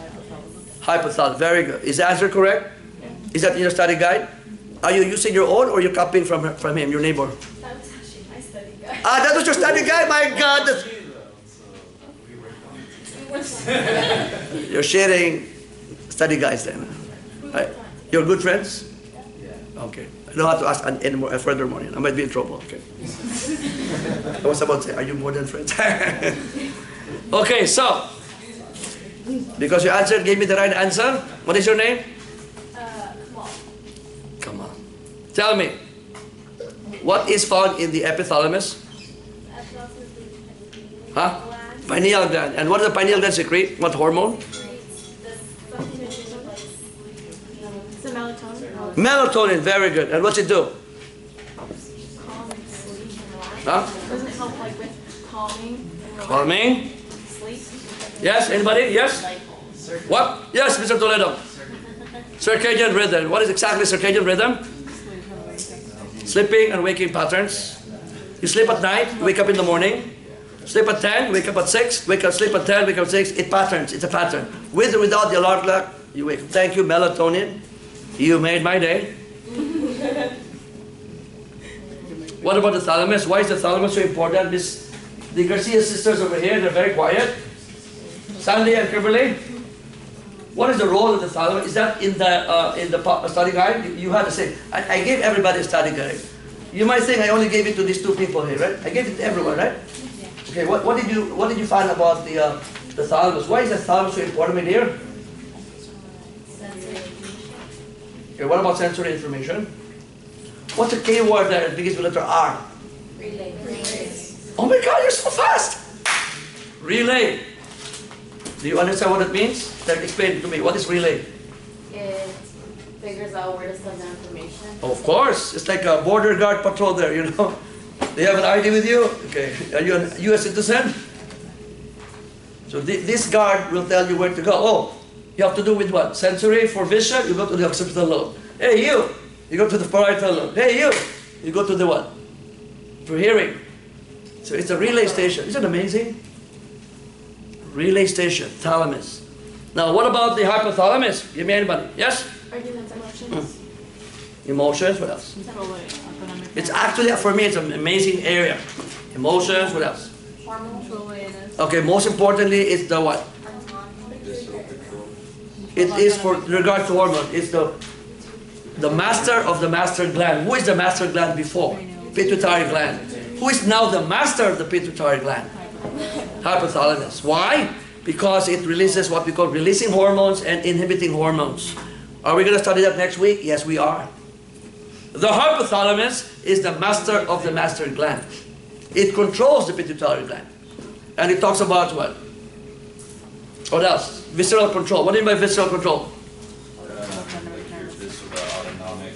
hypothalamus. Very good. Is the answer correct? Is that in your study guide? Are you using your own or you're copying from, her- from him, your neighbor? That was actually my study guide. Ah, that was your study guide? My God! You're sharing study guides then. Right? You're good friends? Yeah. Okay. I don't have to ask an- any more, uh, furthermore. I might be in trouble. Okay. I was about to say, are you more than friends? okay, so because you answered, gave me the right answer. What is your name? Uh, come on. Come on. Tell me. What is found in the epithalamus? Huh? Pineal gland. And what does the pineal gland secrete? What hormone? Melatonin. Very good. And what's it do? Huh? Does it help like with Calming. sleep? Yes. Anybody? Yes. What? Yes, Mr. Toledo. Circadian rhythm. What is exactly circadian rhythm? Sleeping and waking patterns. You sleep at night, you wake up in the morning. Sleep at 10, wake up at 6, wake up, sleep at 10, wake up at 6. It patterns, it's a pattern. With or without the alarm clock, you wake up. Thank you, melatonin. You made my day. what about the thalamus? Why is the thalamus so important? This, the Garcia sisters over here, they're very quiet. Sandy and Kimberly, what is the role of the thalamus? Is that in the uh, in the study guide? You, you had to say. I, I gave everybody a study guide. You might think I only gave it to these two people here, right? I gave it to everyone, right? Okay. What, what did you what did you find about the uh, the thalamus? Why is the thalamus so important, my dear? Sensory. Okay. What about sensory information? What's the K word? It begins with letter R. Relay. Relays. Oh my God, you're so fast! Relay. Do you understand what it means? Then explain to me. What is relay? It figures out where to send the information. Of course, it's like a border guard patrol there, you know. They have an ID with you. Okay, are you a U.S. citizen? So thi- this guard will tell you where to go. Oh, you have to do with what? Sensory for vision. You go to the occipital lobe. Hey you, you go to the parietal lobe. Hey you, you go to the what? For hearing. So it's a relay station. Isn't it amazing? Relay station, thalamus. Now, what about the hypothalamus? Give me anybody. Yes? Arguments, emotions. Hmm. Emotions. What else? Control. It's actually, for me, it's an amazing area. Emotions, what else? Hormones. Awareness. Okay, most importantly, it's the what? It is for regard to hormone. It's the the master of the master gland. Who is the master gland before? Pituitary gland. Who is now the master of the pituitary gland? Hypothalamus. Why? Because it releases what we call releasing hormones and inhibiting hormones. Are we going to study that next week? Yes, we are. The hypothalamus is the master of the master gland. It controls the pituitary gland. And it talks about what? What else? Visceral control. What do you mean by visceral control? Like your visceral autonomic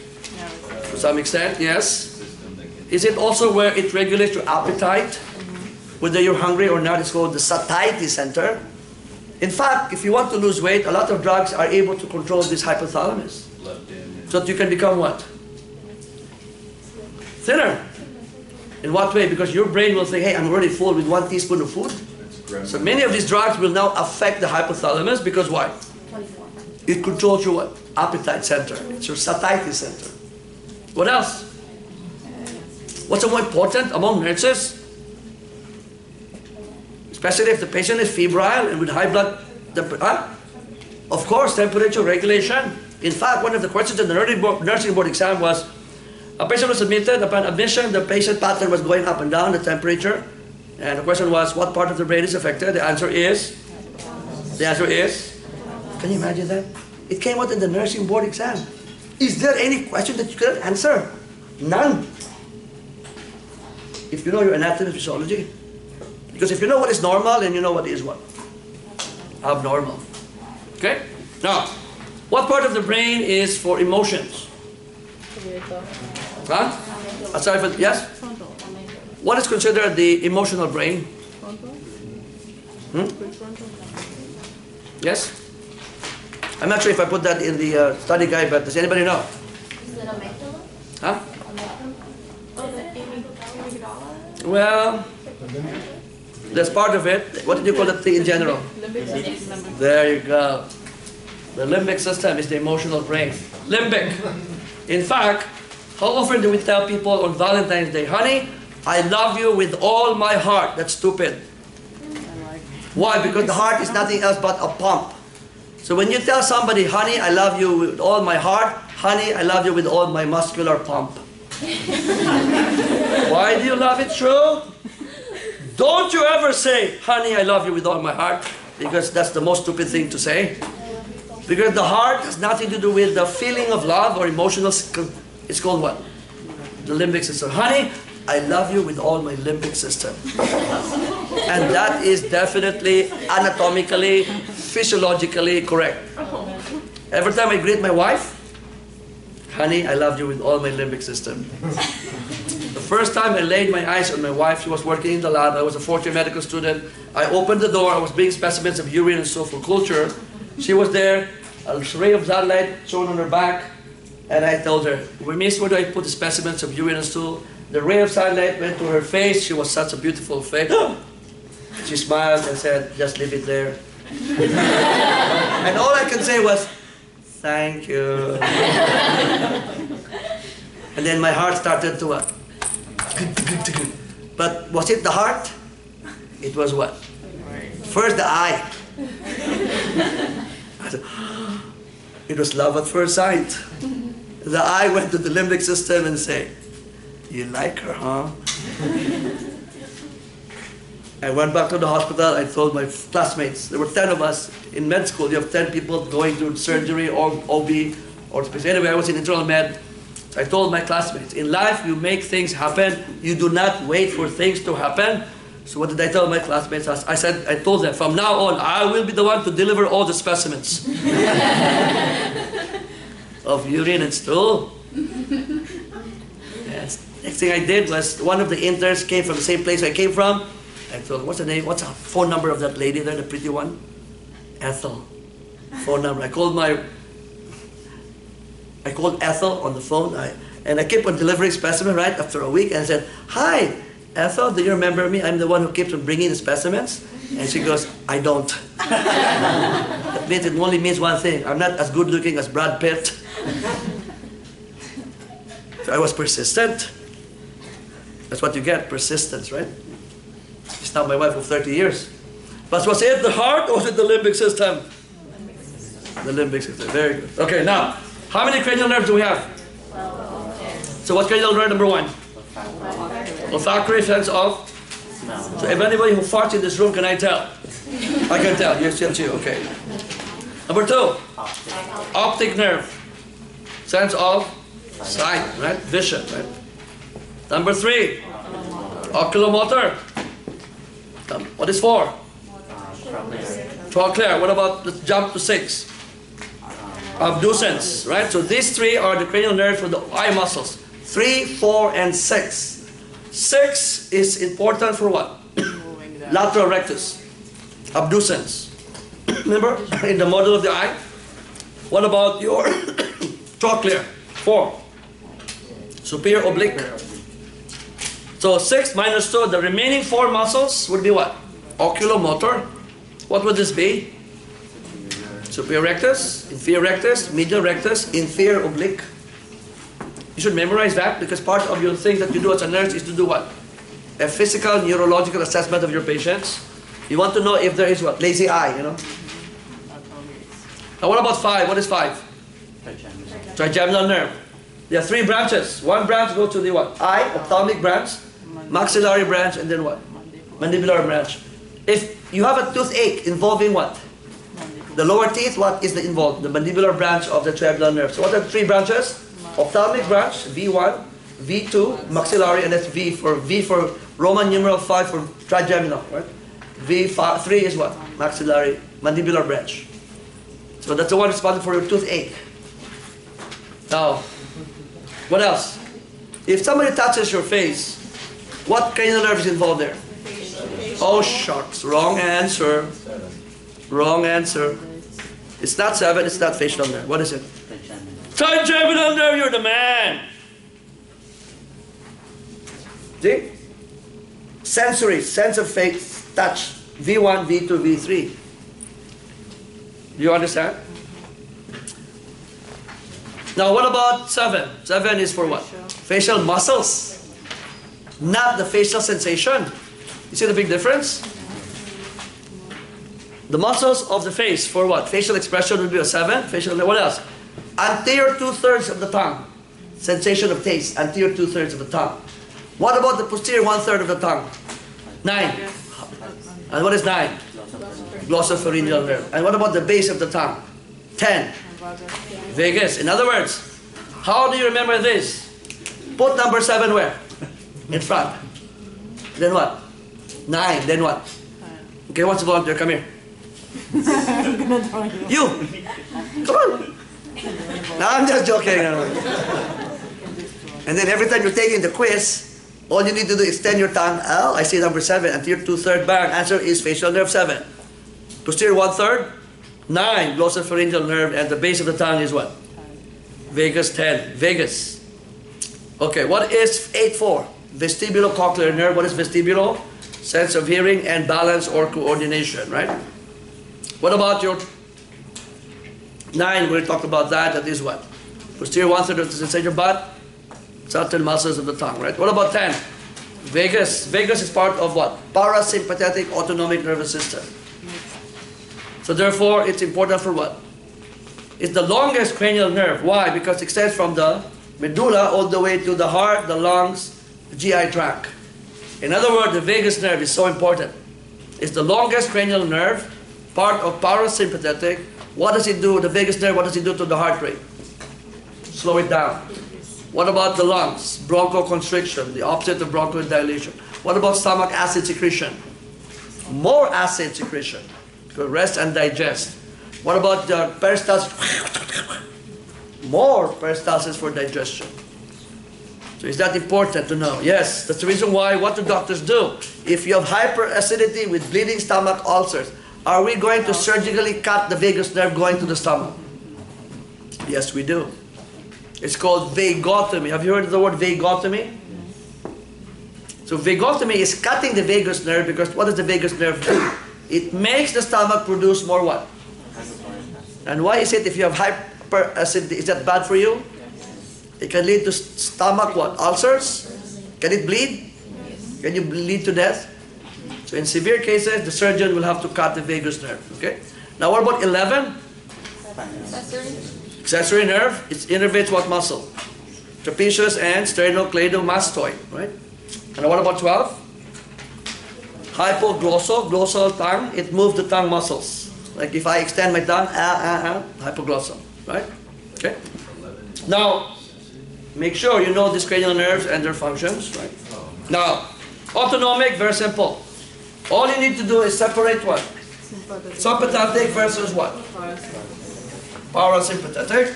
To some extent, yes. system that can. Is it also where it regulates your appetite? Whether you're hungry or not, it's called the satiety center. In fact, if you want to lose weight, a lot of drugs are able to control this hypothalamus. So that you can become what? Thinner. In what way? Because your brain will say, hey, I'm already full with one teaspoon of food. So many of these drugs will now affect the hypothalamus because why? It controls your what? Appetite center. It's your satiety center. What else? What's more important among nurses? Especially if the patient is febrile and with high blood, huh? Of course, temperature regulation. In fact, one of the questions in the nursing board, nursing board exam was, a patient was admitted, upon admission, the patient pattern was going up and down, the temperature. And the question was, what part of the brain is affected? The answer is, the answer is, can you imagine that? It came out in the nursing board exam. Is there any question that you couldn't answer? None. If you know your anatomy physiology. Because if you know what is normal, then you know what is what? Abnormal. Okay? Now, what part of the brain is for emotions? Huh? Aside from, yes? What is considered the emotional brain? Hmm? Yes? I'm not sure if I put that in the uh, study guide, but does anybody know? Is it amygdala? Huh? Amygdala? Is it amygdala? Well, that's part of it. What did you call that thing in general? There you go. The limbic system is the emotional brain. Limbic. In fact, how often do we tell people on Valentine's Day, honey, I love you with all my heart? That's stupid. Why? Because the heart is nothing else but a pump. So when you tell somebody, honey, I love you with all my heart, honey, I love you with all my muscular pump. Why do you love it true? Don't you ever say, honey, I love you with all my heart, because that's the most stupid thing to say. Because the heart has nothing to do with the feeling of love or emotional. It's called what? The limbic system. Honey, I love you with all my limbic system. and that is definitely anatomically, physiologically correct. Every time I greet my wife, honey, I love you with all my limbic system. The first time I laid my eyes on my wife, she was working in the lab. I was a fourth year medical student. I opened the door. I was bringing specimens of urine and so for culture. She was there, a ray of sunlight shone on her back, and I told her, Miss, where do I put the specimens of urine and stool? The ray of sunlight went to her face. She was such a beautiful face. she smiled and said, just leave it there. and all I can say was, thank you. and then my heart started to what? But was it the heart? It was what? First the eye. It was love at first sight. The eye went to the limbic system and said, You like her, huh? I went back to the hospital. I told my classmates, there were 10 of us in med school. You have 10 people going through surgery or OB or space. Anyway, I was in internal med. I told my classmates, in life you make things happen, you do not wait for things to happen. So what did I tell my classmates? I said, I told them, from now on, I will be the one to deliver all the specimens of urine and stool. Yes. Next thing I did was one of the interns came from the same place I came from. I told what's the name? What's the phone number of that lady there, the pretty one? Ethel. Phone number. I called my I called Ethel on the phone, I, and I kept on delivering specimen right after a week, and I said, "Hi, Ethel, do you remember me? I'm the one who keeps on bringing the specimens." And she goes, "I don't." that means it only means one thing: I'm not as good looking as Brad Pitt. so I was persistent. That's what you get, persistence, right? She's now my wife of 30 years. But was it the heart or was it the limbic system? The limbic system. Very good. Okay, now, how many cranial nerves do we have? So what's cranial nerve number one? Olfactory sense of? So if anybody who farts in this room, can I tell? I can tell. Yes, yes, you. Okay. Number two, optic nerve. Sense of sight, right? Vision, right? Number three, oculomotor. What is four? Uh, Trochlear. What about, let's jump to six. Abducens, right? So these three are the cranial nerves for the eye muscles. Three, four, and six. Six is important for what? Lateral rectus. Abducens. Remember? In the model of the eye. What about your trochlear? Four. Superior oblique. So six minus two, the remaining four muscles would be what? Oculomotor. What would this be? Superior rectus, inferior rectus, medial rectus, inferior oblique. You should memorize that because part of your thing that you do as a nurse is to do what? A physical neurological assessment of your patients. You want to know if there is what? Lazy eye, you know? Now what about five? What is five? Trigeminal nerve. There are three branches. One branch goes to the what? Eye, ophthalmic branch, maxillary branch, and then what? Mandibular branch. If you have a toothache involving what? The lower teeth, what is the involved? The mandibular branch of the trigeminal nerve. So what are the three branches? Ophthalmic branch, V1, V2, maxillary, and that's V for V for Roman numeral 5 for trigeminal, right? V3 is what? Maxillary, mandibular branch. So that's the one responsible for your toothache. Now, what else? If somebody touches your face, what cranial nerve is involved there? Oh, shucks. Wrong answer. Wrong answer. It's not seven, it's not facial nerve. What is it? Trigeminal nerve, you're the man. See? Sensory, sense of face, touch. V1, V2, V3. Do you understand? Now, what about seven? Seven is for what? Facial muscles. Not the facial sensation. You see the big difference? The muscles of the face for what? Facial expression would be a seven. Facial, what else? Anterior two thirds of the tongue. Sensation of taste. Anterior two thirds of the tongue. What about the posterior one third of the tongue? Nine. And what is nine? Glossopharyngeal nerve. And what about the base of the tongue? Ten. Vagus. In other words, how do you remember this? Put number seven where? In front. Then what? Nine. Then what? Okay, what's the volunteer? Come here. You. Come on. No, I'm just joking. And then every time you're taking the quiz, all you need to do is extend your tongue. Oh, I see number seven. Anterior two third bang. Answer is facial nerve seven. Posterior one third. Nine. Glossopharyngeal nerve. And the base of the tongue is what? Vagus 10. Vagus. Okay, what is 8 for? Vestibulocochlear nerve. What is vestibulo? Sense of hearing and balance or coordination, right? What about your 9? We talked about that. That is what? Posterior one third of the sensation, but certain muscles of the tongue, right? What about 10? Vagus. Vagus is part of what? Parasympathetic autonomic nervous system. So therefore, it's important for what? It's the longest cranial nerve. Why? Because it extends from the medulla all the way to the heart, the lungs, the GI tract. In other words, the vagus nerve is so important. It's the longest cranial nerve, part of parasympathetic. What does it do? The vagus nerve, what does it do to the heart rate? Slow it down. What about the lungs? Bronchoconstriction, the opposite of bronchodilation. What about stomach acid secretion? More acid secretion. To rest and digest. What about the peristalsis? More peristalsis for digestion. So is that important to know? Yes, that's the reason why what do doctors do? If you have hyperacidity with bleeding stomach ulcers, are we going to surgically cut the vagus nerve going to the stomach? Yes, we do. It's called vagotomy. Have you heard of the word vagotomy? So vagotomy is cutting the vagus nerve because what does the vagus nerve do? It makes the stomach produce more what? And why is it if you have hyperacidity, is that bad for you? It can lead to stomach what? Ulcers? Can it bleed? Can you bleed to death? So in severe cases, the surgeon will have to cut the vagus nerve. Okay. Now what about 11? Accessory Accessory nerve. It innervates what muscle? Trapezius and sternocleidomastoid. Right. And what about 12? Hypoglossal, glossal tongue. It moves the tongue muscles. Like if I extend my tongue, ah, ah, ah, hypoglossal. Right. Okay. Now, make sure you know these cranial nerves and their functions. Right. Now, autonomic, very simple. All you need to do is separate what? Sympathetic versus what? Parasympathetic.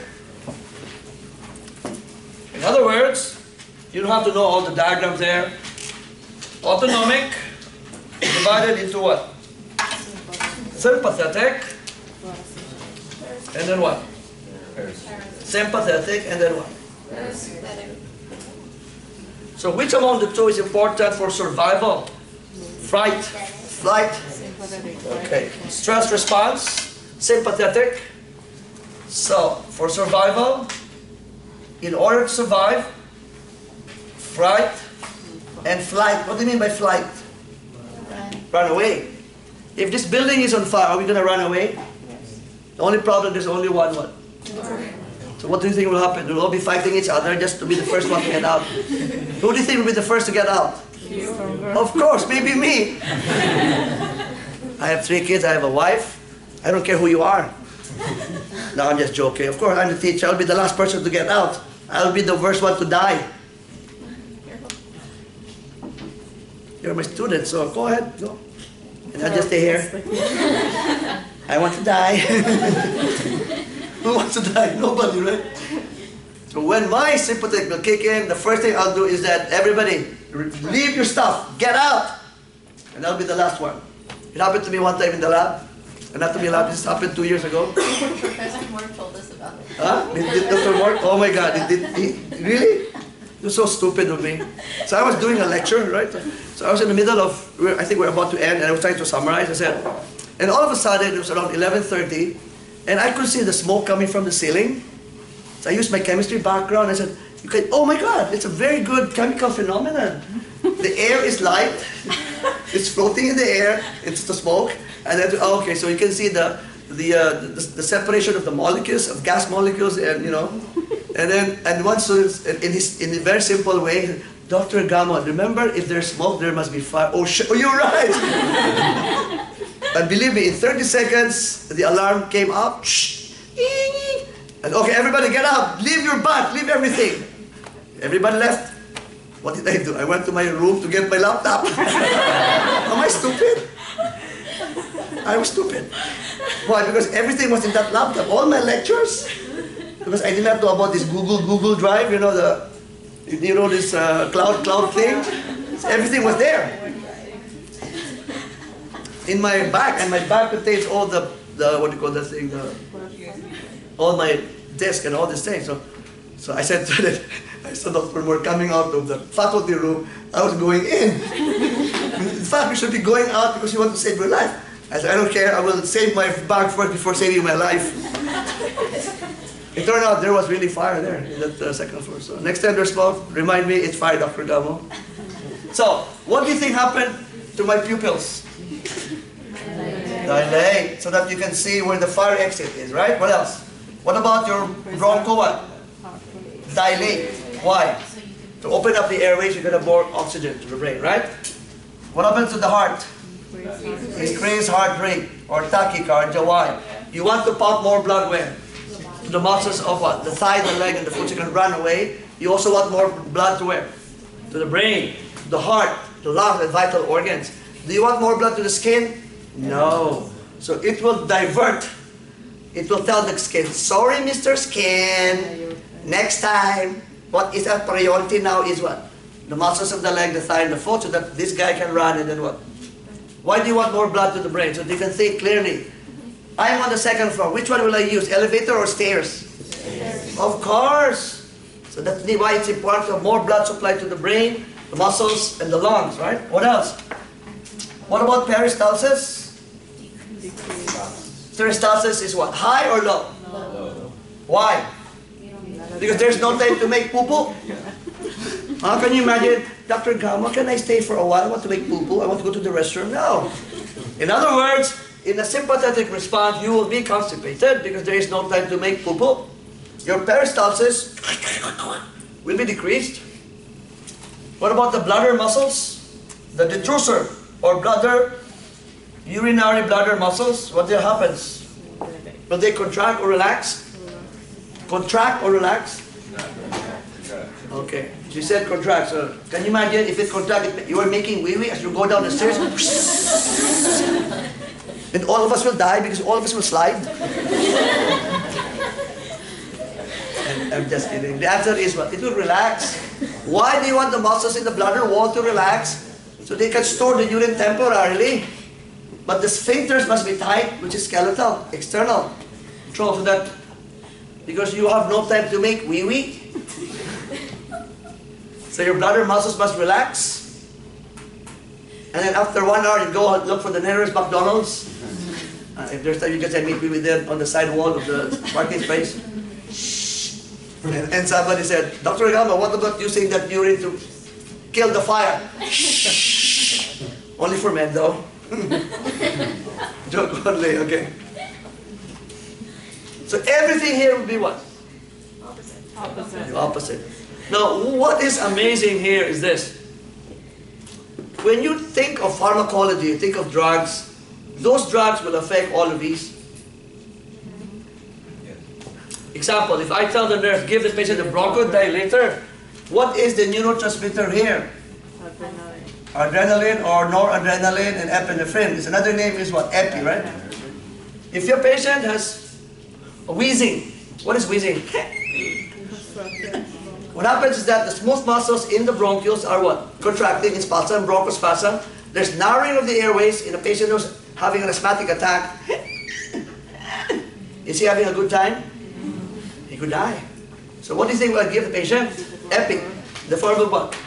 In other words, you don't have to know all the diagrams there. Autonomic divided into what? Sympathetic. And then what? Sympathetic and then what? So which among the two is important for survival? Fright, flight, okay. Stress response, sympathetic. So for survival, in order to survive, fright and flight. What do you mean by flight? Run away. If this building is on fire, are we gonna run away? The only problem, is only one one. So what do you think will happen? We'll all be fighting each other just to be the first one to get out. Who do you think will be the first to get out? Of course, maybe me. I have three kids, I have a wife. I don't care who you are. No, I'm just joking. Of course, I'm the teacher. I'll be the last person to get out. I'll be the first one to die. You're my student, so go ahead, go. And I'll just stay here. I want to die. Who wants to die? Nobody, right? So when my sympathetic will kick in, the first thing I'll do is that everybody, leave your stuff, get out. And that'll be the last one. It happened to me one time in the lab. And not to be lab, this happened two years ago. Professor Moore told us about it. Huh? Did, did Dr. Mark? Oh my God! Did, did he, really? You're so stupid of me. So I was doing a lecture, right? So I was in the middle of, I think we're about to end, and I was trying to summarize. I said, and all of a sudden it was around 11:30, and I could see the smoke coming from the ceiling. So I used my chemistry background. I said, you can, oh my God, it's a very good chemical phenomenon. The air is light, it's floating in the air, it's the smoke, and then oh, okay, so you can see the the, uh, the the separation of the molecules of gas molecules, and you know, and then and once so in his in a very simple way, Dr. Gamo, remember if there's smoke, there must be fire. Oh, sh- oh you're right. and believe me, in 30 seconds, the alarm came up. Shh. And okay, everybody get up, leave your butt, leave everything. Everybody left. What did I do? I went to my room to get my laptop. Am I stupid? I was stupid. Why? Because everything was in that laptop. All my lectures. Because I didn't have to about this Google Google Drive. You know the, you know this uh, cloud cloud thing. Everything was there. In my bag, and my bag contains all the the what do you call that thing? The, all my desk and all these things. So, so I said to the, I saw Dr. Moore coming out of the faculty room. I was going in. in fact, you should be going out because you want to save your life. I said, I don't care. I will save my bag first before saving my life. It turned out there was really fire there in that uh, second floor. So next time there's smoke, remind me it's fire, Dr. Gamo. So, what do you think happened to my pupils? Dilate, so that you can see where the fire exit is, right? What else? What about your broncho what? Dilate. Why? To open up the airways, you're gonna more oxygen to the brain, right? What happens to the heart? Increase heart rate or tachycardia. Why? You want to pump more blood where? To the muscles of what? The thigh, the leg, and the foot. You can run away. You also want more blood to where? To the brain, the heart, the lungs, and vital organs. Do you want more blood to the skin? No. So it will divert. It will tell the skin, sorry, Mr. Skin, next time, what is our priority now is what? The muscles of the leg, the thigh, and the foot, so that this guy can run and then what? Why do you want more blood to the brain? So they can think clearly. I am on the second floor. Which one will I use, elevator or stairs? Of course. So that's why it's important to have more blood supply to the brain, the muscles, and the lungs, right? What else? What about peristalsis? Peristalsis is what? High or low? low? Why? Because there's no time to make poo-poo. How can you imagine, Dr. Gamo, can I stay for a while? I want to make poo-poo. I want to go to the restroom. No. In other words, in a sympathetic response, you will be constipated because there is no time to make poo-poo. Your peristalsis will be decreased. What about the bladder muscles? The detrusor or bladder, urinary bladder muscles, what happens? Will they contract or relax? Contract or relax? Okay, she said contract, so can you imagine if it contract, you are making wee-wee as you go down the stairs? And all of us will die because all of us will slide? And I'm just kidding. The answer is what? It will relax. Why do you want the muscles in the bladder wall to relax? So they can store the urine temporarily. But the sphincters must be tight, which is skeletal, external. So that because you have no time to make wee wee. So your bladder muscles must relax. And then after one hour, you go look for the nearest McDonald's. Uh, if there's time, you can say meet me with them on the side wall of the parking space. And, and somebody said, Dr. Gamo, what about using that urine to kill the fire? Only for men, though. Joke only, okay. So everything here would be what? Opposite. The opposite. Now, what is amazing here is this. When you think of pharmacology, you think of drugs, those drugs will affect all of these. Example, if I tell the nurse, give the patient a bronchodilator, what is the neurotransmitter here? Adrenaline. Adrenaline or noradrenaline and epinephrine. It's another name is what? Epi, right? If your patient has wheezing, what is wheezing? What happens is that the smooth muscles in the bronchioles are what? Contracting in spasm, bronchospasm. There's narrowing of the airways in a patient who's having an asthmatic attack. Is he having a good time? He could die. So what do you think we'll give the patient? Epi. The form of what?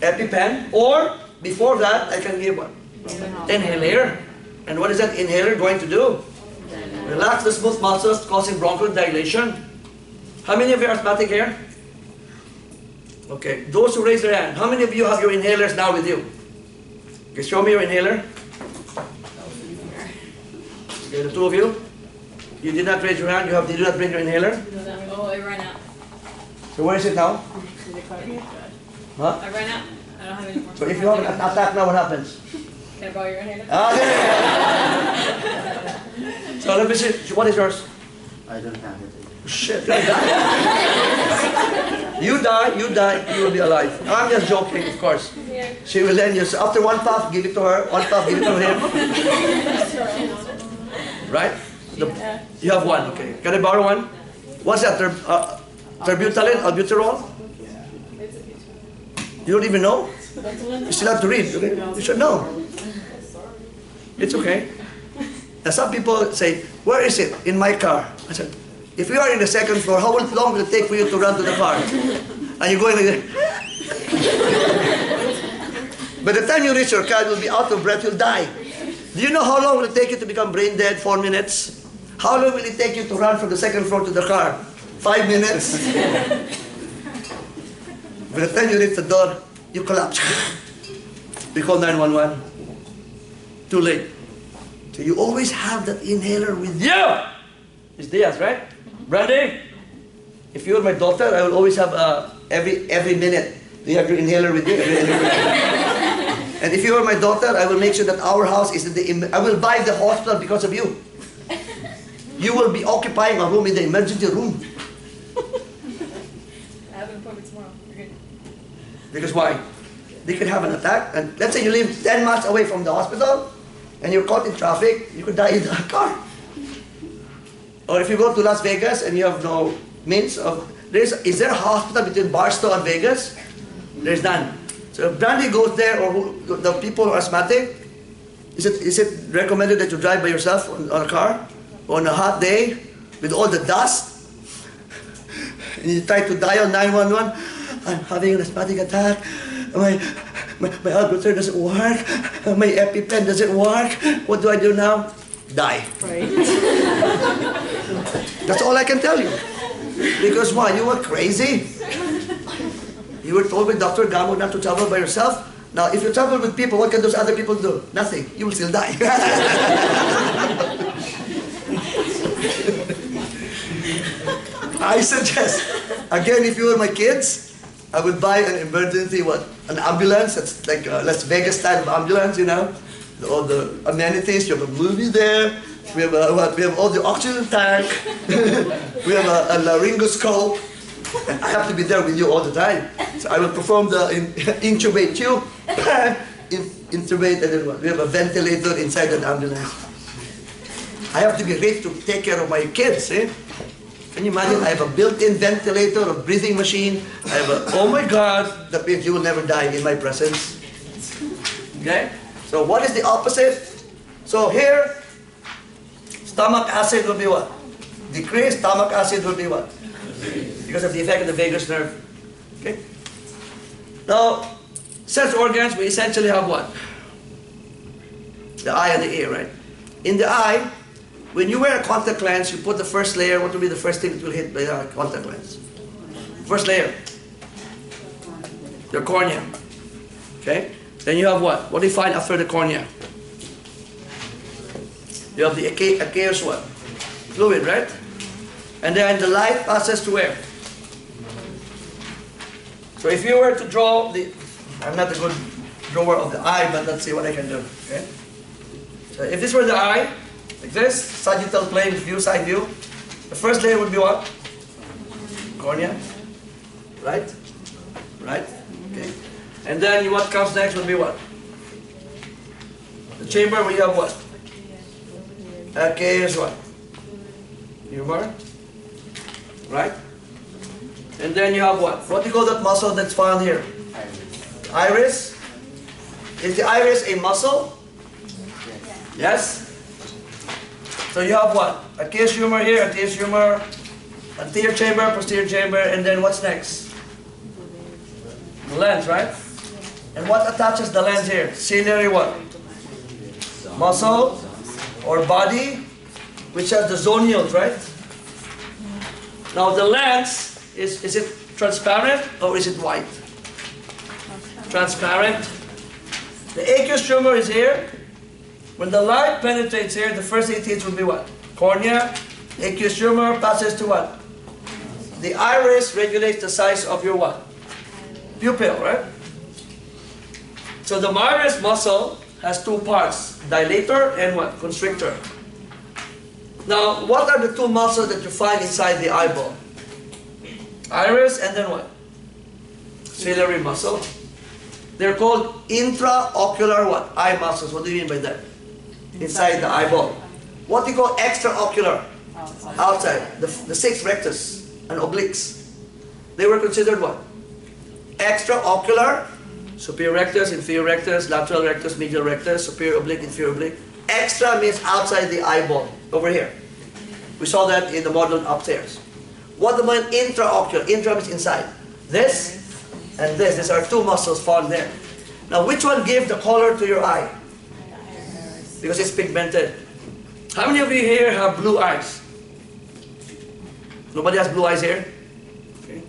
EpiPen. Or, before that, I can give what? Inhaler. And what is that inhaler going to do? Relax the smooth muscles causing bronchodilation. How many of you are asthmatic here? Okay, those who raise their hand, how many of you have your inhalers now with you? Okay, show me your inhaler. Okay, the two of you. You did not raise your hand, you have, did not bring your inhaler? Oh, I ran out. So where is it now? Huh? I ran out. I don't have any more. So if you have an attack now, what happens? Can I borrow your inhaler? Ah, there you go. So let me see, what is yours? I don't have it. Shit, you die. you die, you die, you will be alive. I'm just joking, of course. Yeah. She will then use, after one puff, give it to her, one puff, give it to him. Right? The- you have one, okay. Can I borrow one? What's that, ter, uh, terbutaline, albuterol? You don't even know? You still have to read. You should know. It's okay. Now some people say, where is it? In my car. I said, if you are in the second floor, how long will it take for you to run to the car? And you're going like. By the time you reach your car, you'll be out of breath, you'll die. Do you know how long will it take you to become brain dead? Four minutes? How long will it take you to run from the second floor to the car? Five minutes? By the time you reach the door, you collapse. We call 911. Too late. So you always have that inhaler with you. It's Diaz, right? Brandy, if you're my daughter, I will always have uh, every every minute. You have your inhaler with you. every- every- and if you are my daughter, I will make sure that our house is in the. em- I will buy the hospital because of you. You will be occupying a room in the emergency room. I have an appointment tomorrow. Because why? They could have an attack, and let's say you live 10 miles away from the hospital, and you're caught in traffic, you could die in a car. Or if you go to Las Vegas and you have no means of, there's, is there a hospital between Barstow and Vegas? There's none. So if Brandy goes there, or who, the people who are asthmatic, is it, is it recommended that you drive by yourself on, on a car on a hot day with all the dust? and you try to dial 911. I'm having an asthmatic attack. My, my, my Albertine doesn't work. My EpiPen doesn't work. What do I do now? Die. Right. That's all I can tell you. Because why? You were crazy. You were told by Dr. Gamo not to travel by yourself. Now, if you travel with people, what can those other people do? Nothing. You will still die. I suggest, again, if you were my kids, I would buy an emergency what? An ambulance. That's like a Las Vegas style of ambulance, you know, all the amenities. You have a movie there. We have a, what? We have all the oxygen tank. we have a, a laryngoscope. And I have to be there with you all the time. So I will perform the in, intubate you, in, intubate, and then what? We have a ventilator inside the ambulance. I have to be ready to take care of my kids. Eh? Can you imagine? I have a built-in ventilator, a breathing machine. I have a, oh my God, that means you will never die in my presence. Okay? So what is the opposite? So here, stomach acid will be what? Decreased stomach acid will be what? Because of the effect of the vagus nerve. Okay? Now, sense organs, we essentially have what? The eye and the ear, right? In the eye, when you wear a contact lens, you put the first layer, what will be the first thing that will hit by the contact lens? First layer. Your cornea. Okay? Then you have what? What do you find after the cornea? You have the aqueous what? Fluid, right? And then the light passes to where? So if you were to draw the, I'm not a good drawer of the eye, but let's see what I can do. Okay? So if this were the eye, like this, sagittal plane view, side view, the first layer would be what? Cornea, right? Right? Okay. And then you- what comes next would be what? The chamber where you have what? Okay, is what? Humor, right? And then you have what? What do you call that muscle that's found here? Iris. Is the iris a muscle? Yes? So you have what? Aqueous humor here, aqueous humor, anterior chamber, posterior chamber, and then what's next? The lens, right? And what attaches the lens here? Ciliary what? Muscle or body, which has the zonules, right? Now the lens, is, is it transparent or is it white? Transparent. The aqueous humor is here. When the light penetrates here, the first eight hits will be what? Cornea. Aqueous humor passes to what? The iris regulates the size of your what? Pupil, right? So the iris muscle has two parts, dilator and what? Constrictor. Now, what are the two muscles that you find inside the eyeball? Iris and then what? Ciliary muscle. They're called intraocular what? Eye muscles. What do you mean by that? Inside the eyeball. What do you call extraocular? Outside. Outside. The, the six rectus and obliques. They were considered what? Extraocular, superior rectus, inferior rectus, lateral rectus, medial rectus, superior oblique, inferior oblique. Extra means outside the eyeball, over here. We saw that in the model upstairs. What about intraocular? Intra means inside. This and this. These are two muscles found there. Now, which one gave the color to your eye? Because it's pigmented. How many of you here have blue eyes? Nobody has blue eyes here? Okay.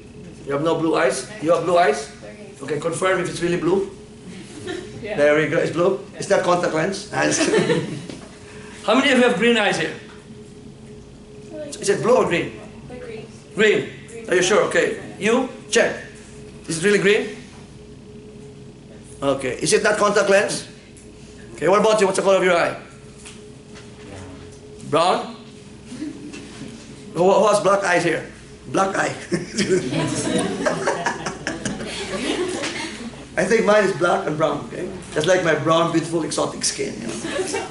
You have no blue eyes? You have blue eyes? Okay, confirm if it's really blue. Yeah. There we go. It's blue. It's not contact lens. How many of you have green eyes here? Is it blue or green? Green. Are you sure? Okay. You? Check. Is it really green? Okay. Is it not contact lens? Okay, what about you? What's the color of your eye? Brown? Who, has black eyes here? Black eye. I think mine is black and brown, okay? Just like my brown, beautiful, exotic skin, you know.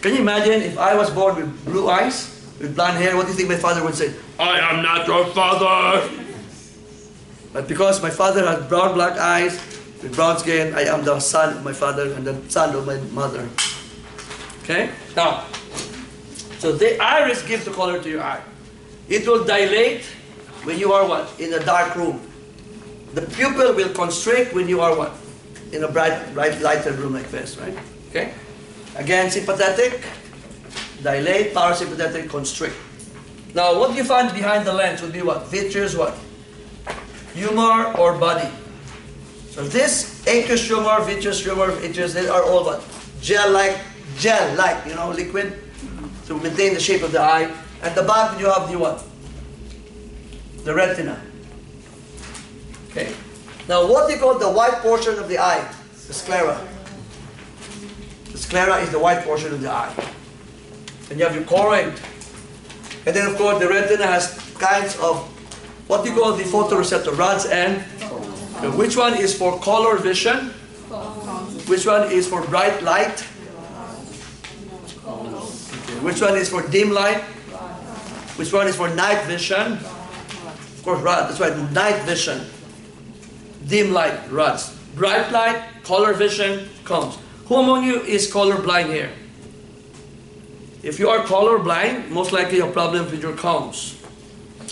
Can you imagine if I was born with blue eyes, with blonde hair, what do you think my father would say? I am not your father! But because my father has brown black eyes, brown skin, I am the son of my father and the son of my mother. Okay? Now, so the iris gives the color to your eye. It will dilate when you are what? In a dark room. The pupil will constrict when you are what? In a bright, bright lighted room like this, right? Okay? Again, sympathetic, dilate, parasympathetic, constrict. Now, what you find behind the lens would be what? Vitreous what? Humor or body. So this aqueous humor, vitreous humor, vitreous, they are all what? Gel-like, gel-like, you know, liquid. To maintain the shape of the eye. At the back, you have the what? The retina. Okay. Now, what they call the white portion of the eye, the sclera. The sclera is the white portion of the eye. And you have your choroid. And then, of course, the retina has kinds of what you call the photoreceptor rods and uh, which one is for color vision? Which one is for bright light? Okay, Which one is for dim light? Which one is for night vision? Of course, rod. That's right, night vision. Dim light, rods. Bright light, color vision, cones. Who among you is color blind here? If you are color blind, most likely you have problems with your cones.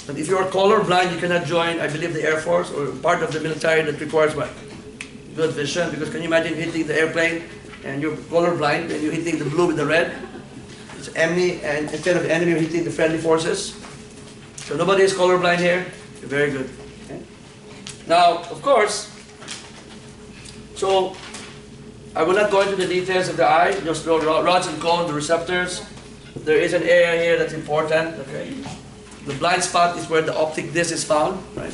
And if you are color blind, you cannot join, I believe, the Air Force or part of the military that requires what? Good vision. Because can you imagine hitting the airplane and you're color blind and you're hitting the blue with the red? It's enemy, and instead of enemy, you're hitting the friendly forces. So nobody is color blind here. You're very good. Okay? Now, of course, so I will not go into the details of the eye, just ro- rods and cones, the receptors. There is an area here that's important. Okay. The blind spot is where the optic disc is found, right?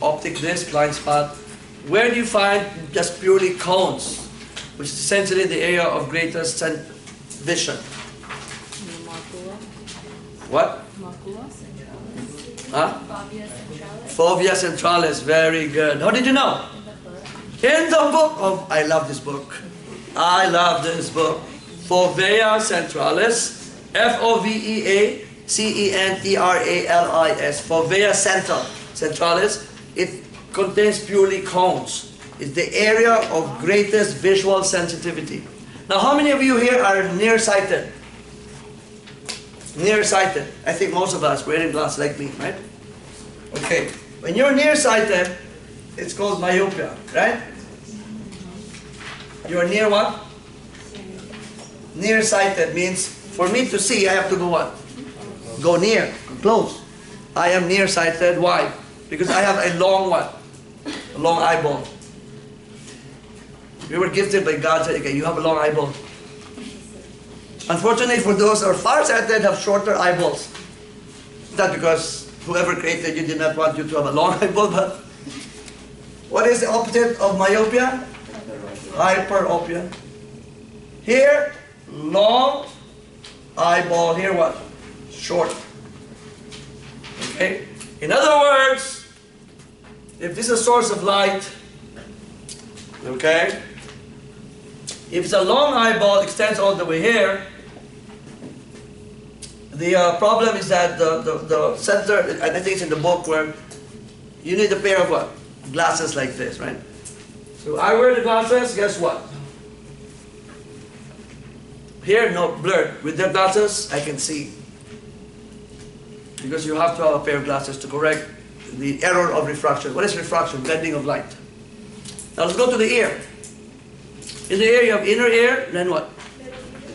Optic disc, blind spot. Where do you find just purely cones, which is essentially the area of greatest vision? What? Macula. Huh? Fovea centralis Fovea centralis. Very good. How did you know? in the book. Oh, I love this book. I love this book. Fovea centralis. F O V E A C E N T R A L I S. Fovea central. Centralis. It contains purely cones. It's the area of greatest visual sensitivity. Now, how many of you here are nearsighted? Nearsighted. I think most of us wearing glasses like me, right? Okay. When you're nearsighted, it's called myopia, right? You're near what? Nearsighted means for me to see, I have to go what? Go near, close. I am nearsighted. Why? Because I have a long one, A long eyeball. We were gifted by God. Said, okay, you have a long eyeball. Unfortunately, for those who are farsighted, have shorter eyeballs. Not because whoever created you did not want you to have a long eyeball, but what is the opposite of myopia? Hyperopia. Here, long eyeball. Here, what? Short. Okay? In other words, if this is a source of light, okay? If it's a long eyeball, extends all the way here, the uh, problem is that the, the, the center, I think it's in the book where you need a pair of what? Glasses like this, right? So I wear the glasses, guess what? Here, no, blurred. With the glasses, I can see. Because you have to have a pair of glasses to correct the error of refraction. What is refraction? Bending of light. Now let's go to the ear. In the ear, you have inner ear, then what?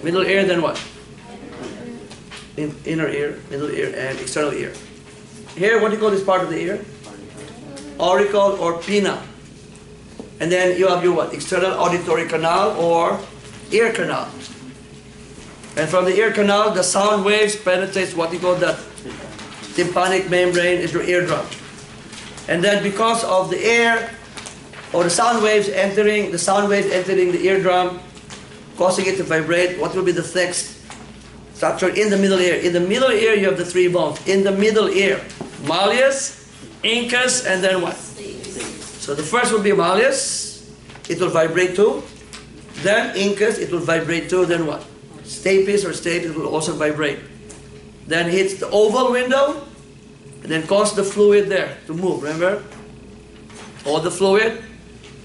Middle ear, then what? In, inner ear, middle ear, and external ear. Here, what do you call this part of the ear? Auricle or pinna. And then you have your what? External auditory canal or ear canal. And from the ear canal, the sound waves penetrates what you call the tympanic membrane is your eardrum. And then because of the air or the sound waves entering, the sound waves entering the eardrum, causing it to vibrate, what will be the next structure in the middle ear? In the middle ear, you have the three bones. In the middle ear, malleus, incus, and then what? So the first will be malleus, it will vibrate too. Then incus, it will vibrate too. Then what? Stapes or stapes, will also vibrate. Then hits the oval window, and then cause the fluid there to move. Remember? All the fluid,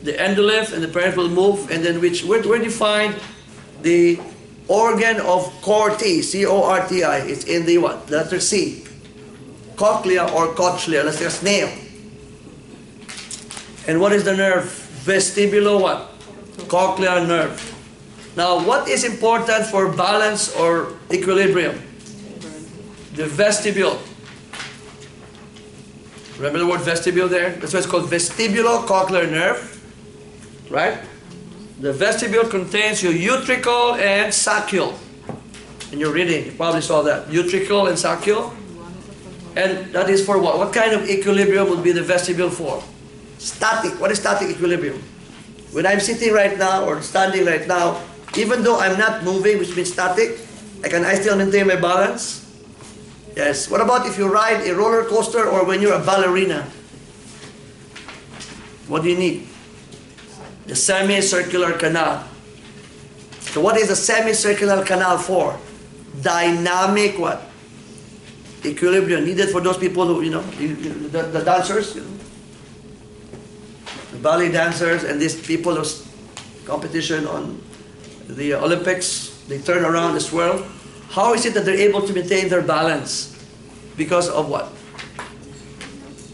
the endolymph and the parent will move, and then which where, you find the organ of Corti? C O R T I. It's in the what? Letter C. Cochlea or cochlea. Let's say a snail. And what is the nerve? Vestibulo what? Cochlear nerve. Now, what is important for balance or equilibrium? The vestibule. Remember the word vestibule there? That's why it's called vestibulocochlear nerve, right? The vestibule contains your utricle and saccule. In your reading, you probably saw that. Utricle and saccule. And that is for what? What kind of equilibrium would be the vestibule for? Static. What is static equilibrium? When I'm sitting right now or standing right now, even though I'm not moving, which means static, I can I still maintain my balance? Yes. What about if you ride a roller coaster or when you're a ballerina? What do you need? The semicircular canal. So what is the semicircular canal for? Dynamic what? Equilibrium needed for those people who, you know, the, the dancers, you know, the ballet dancers and these people who's competition on the Olympics, they turn around, they swirl. How is it that they're able to maintain their balance? Because of what?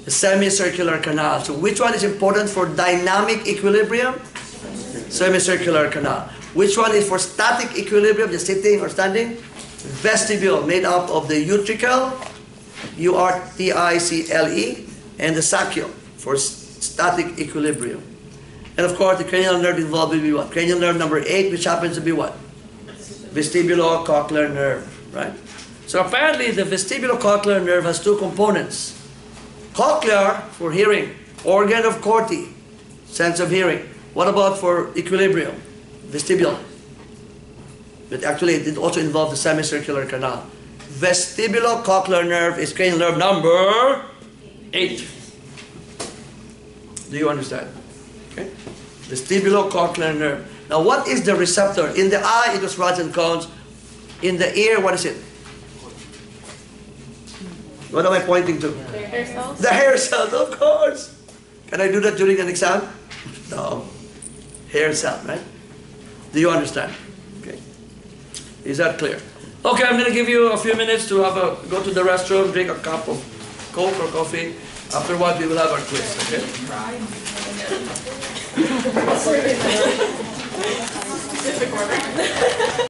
The semicircular canal. So which one is important for dynamic equilibrium? Semicircular canal. Which one is for static equilibrium, just sitting or standing? Vestibule, made up of the utricle, U-R-T-I-C-L-E, and the saccule for static equilibrium. And of course, the cranial nerve involved will be what? Cranial nerve number eight, which happens to be what? Vestibulocochlear nerve, right? So apparently, the vestibulocochlear nerve has two components. Cochlear for hearing, organ of Corti, sense of hearing. What about for equilibrium? vestibular? But actually, it did also involve the semicircular canal. Vestibulocochlear nerve is cranial nerve number eight. Do you understand? Okay. Vestibulocochlear nerve. Now, what is the receptor? In the eye, it was rods and cones. In the ear, what is it? What am I pointing to? The Hair cells? The hair cells, of course. Can I do that during an exam? No. Hair cell, right? Do you understand? Okay. Is that clear? Okay, I'm going to give you a few minutes to have a go to the restroom, drink a cup of Coke or coffee. After what, we will have our quiz. Okay. Pacific Order.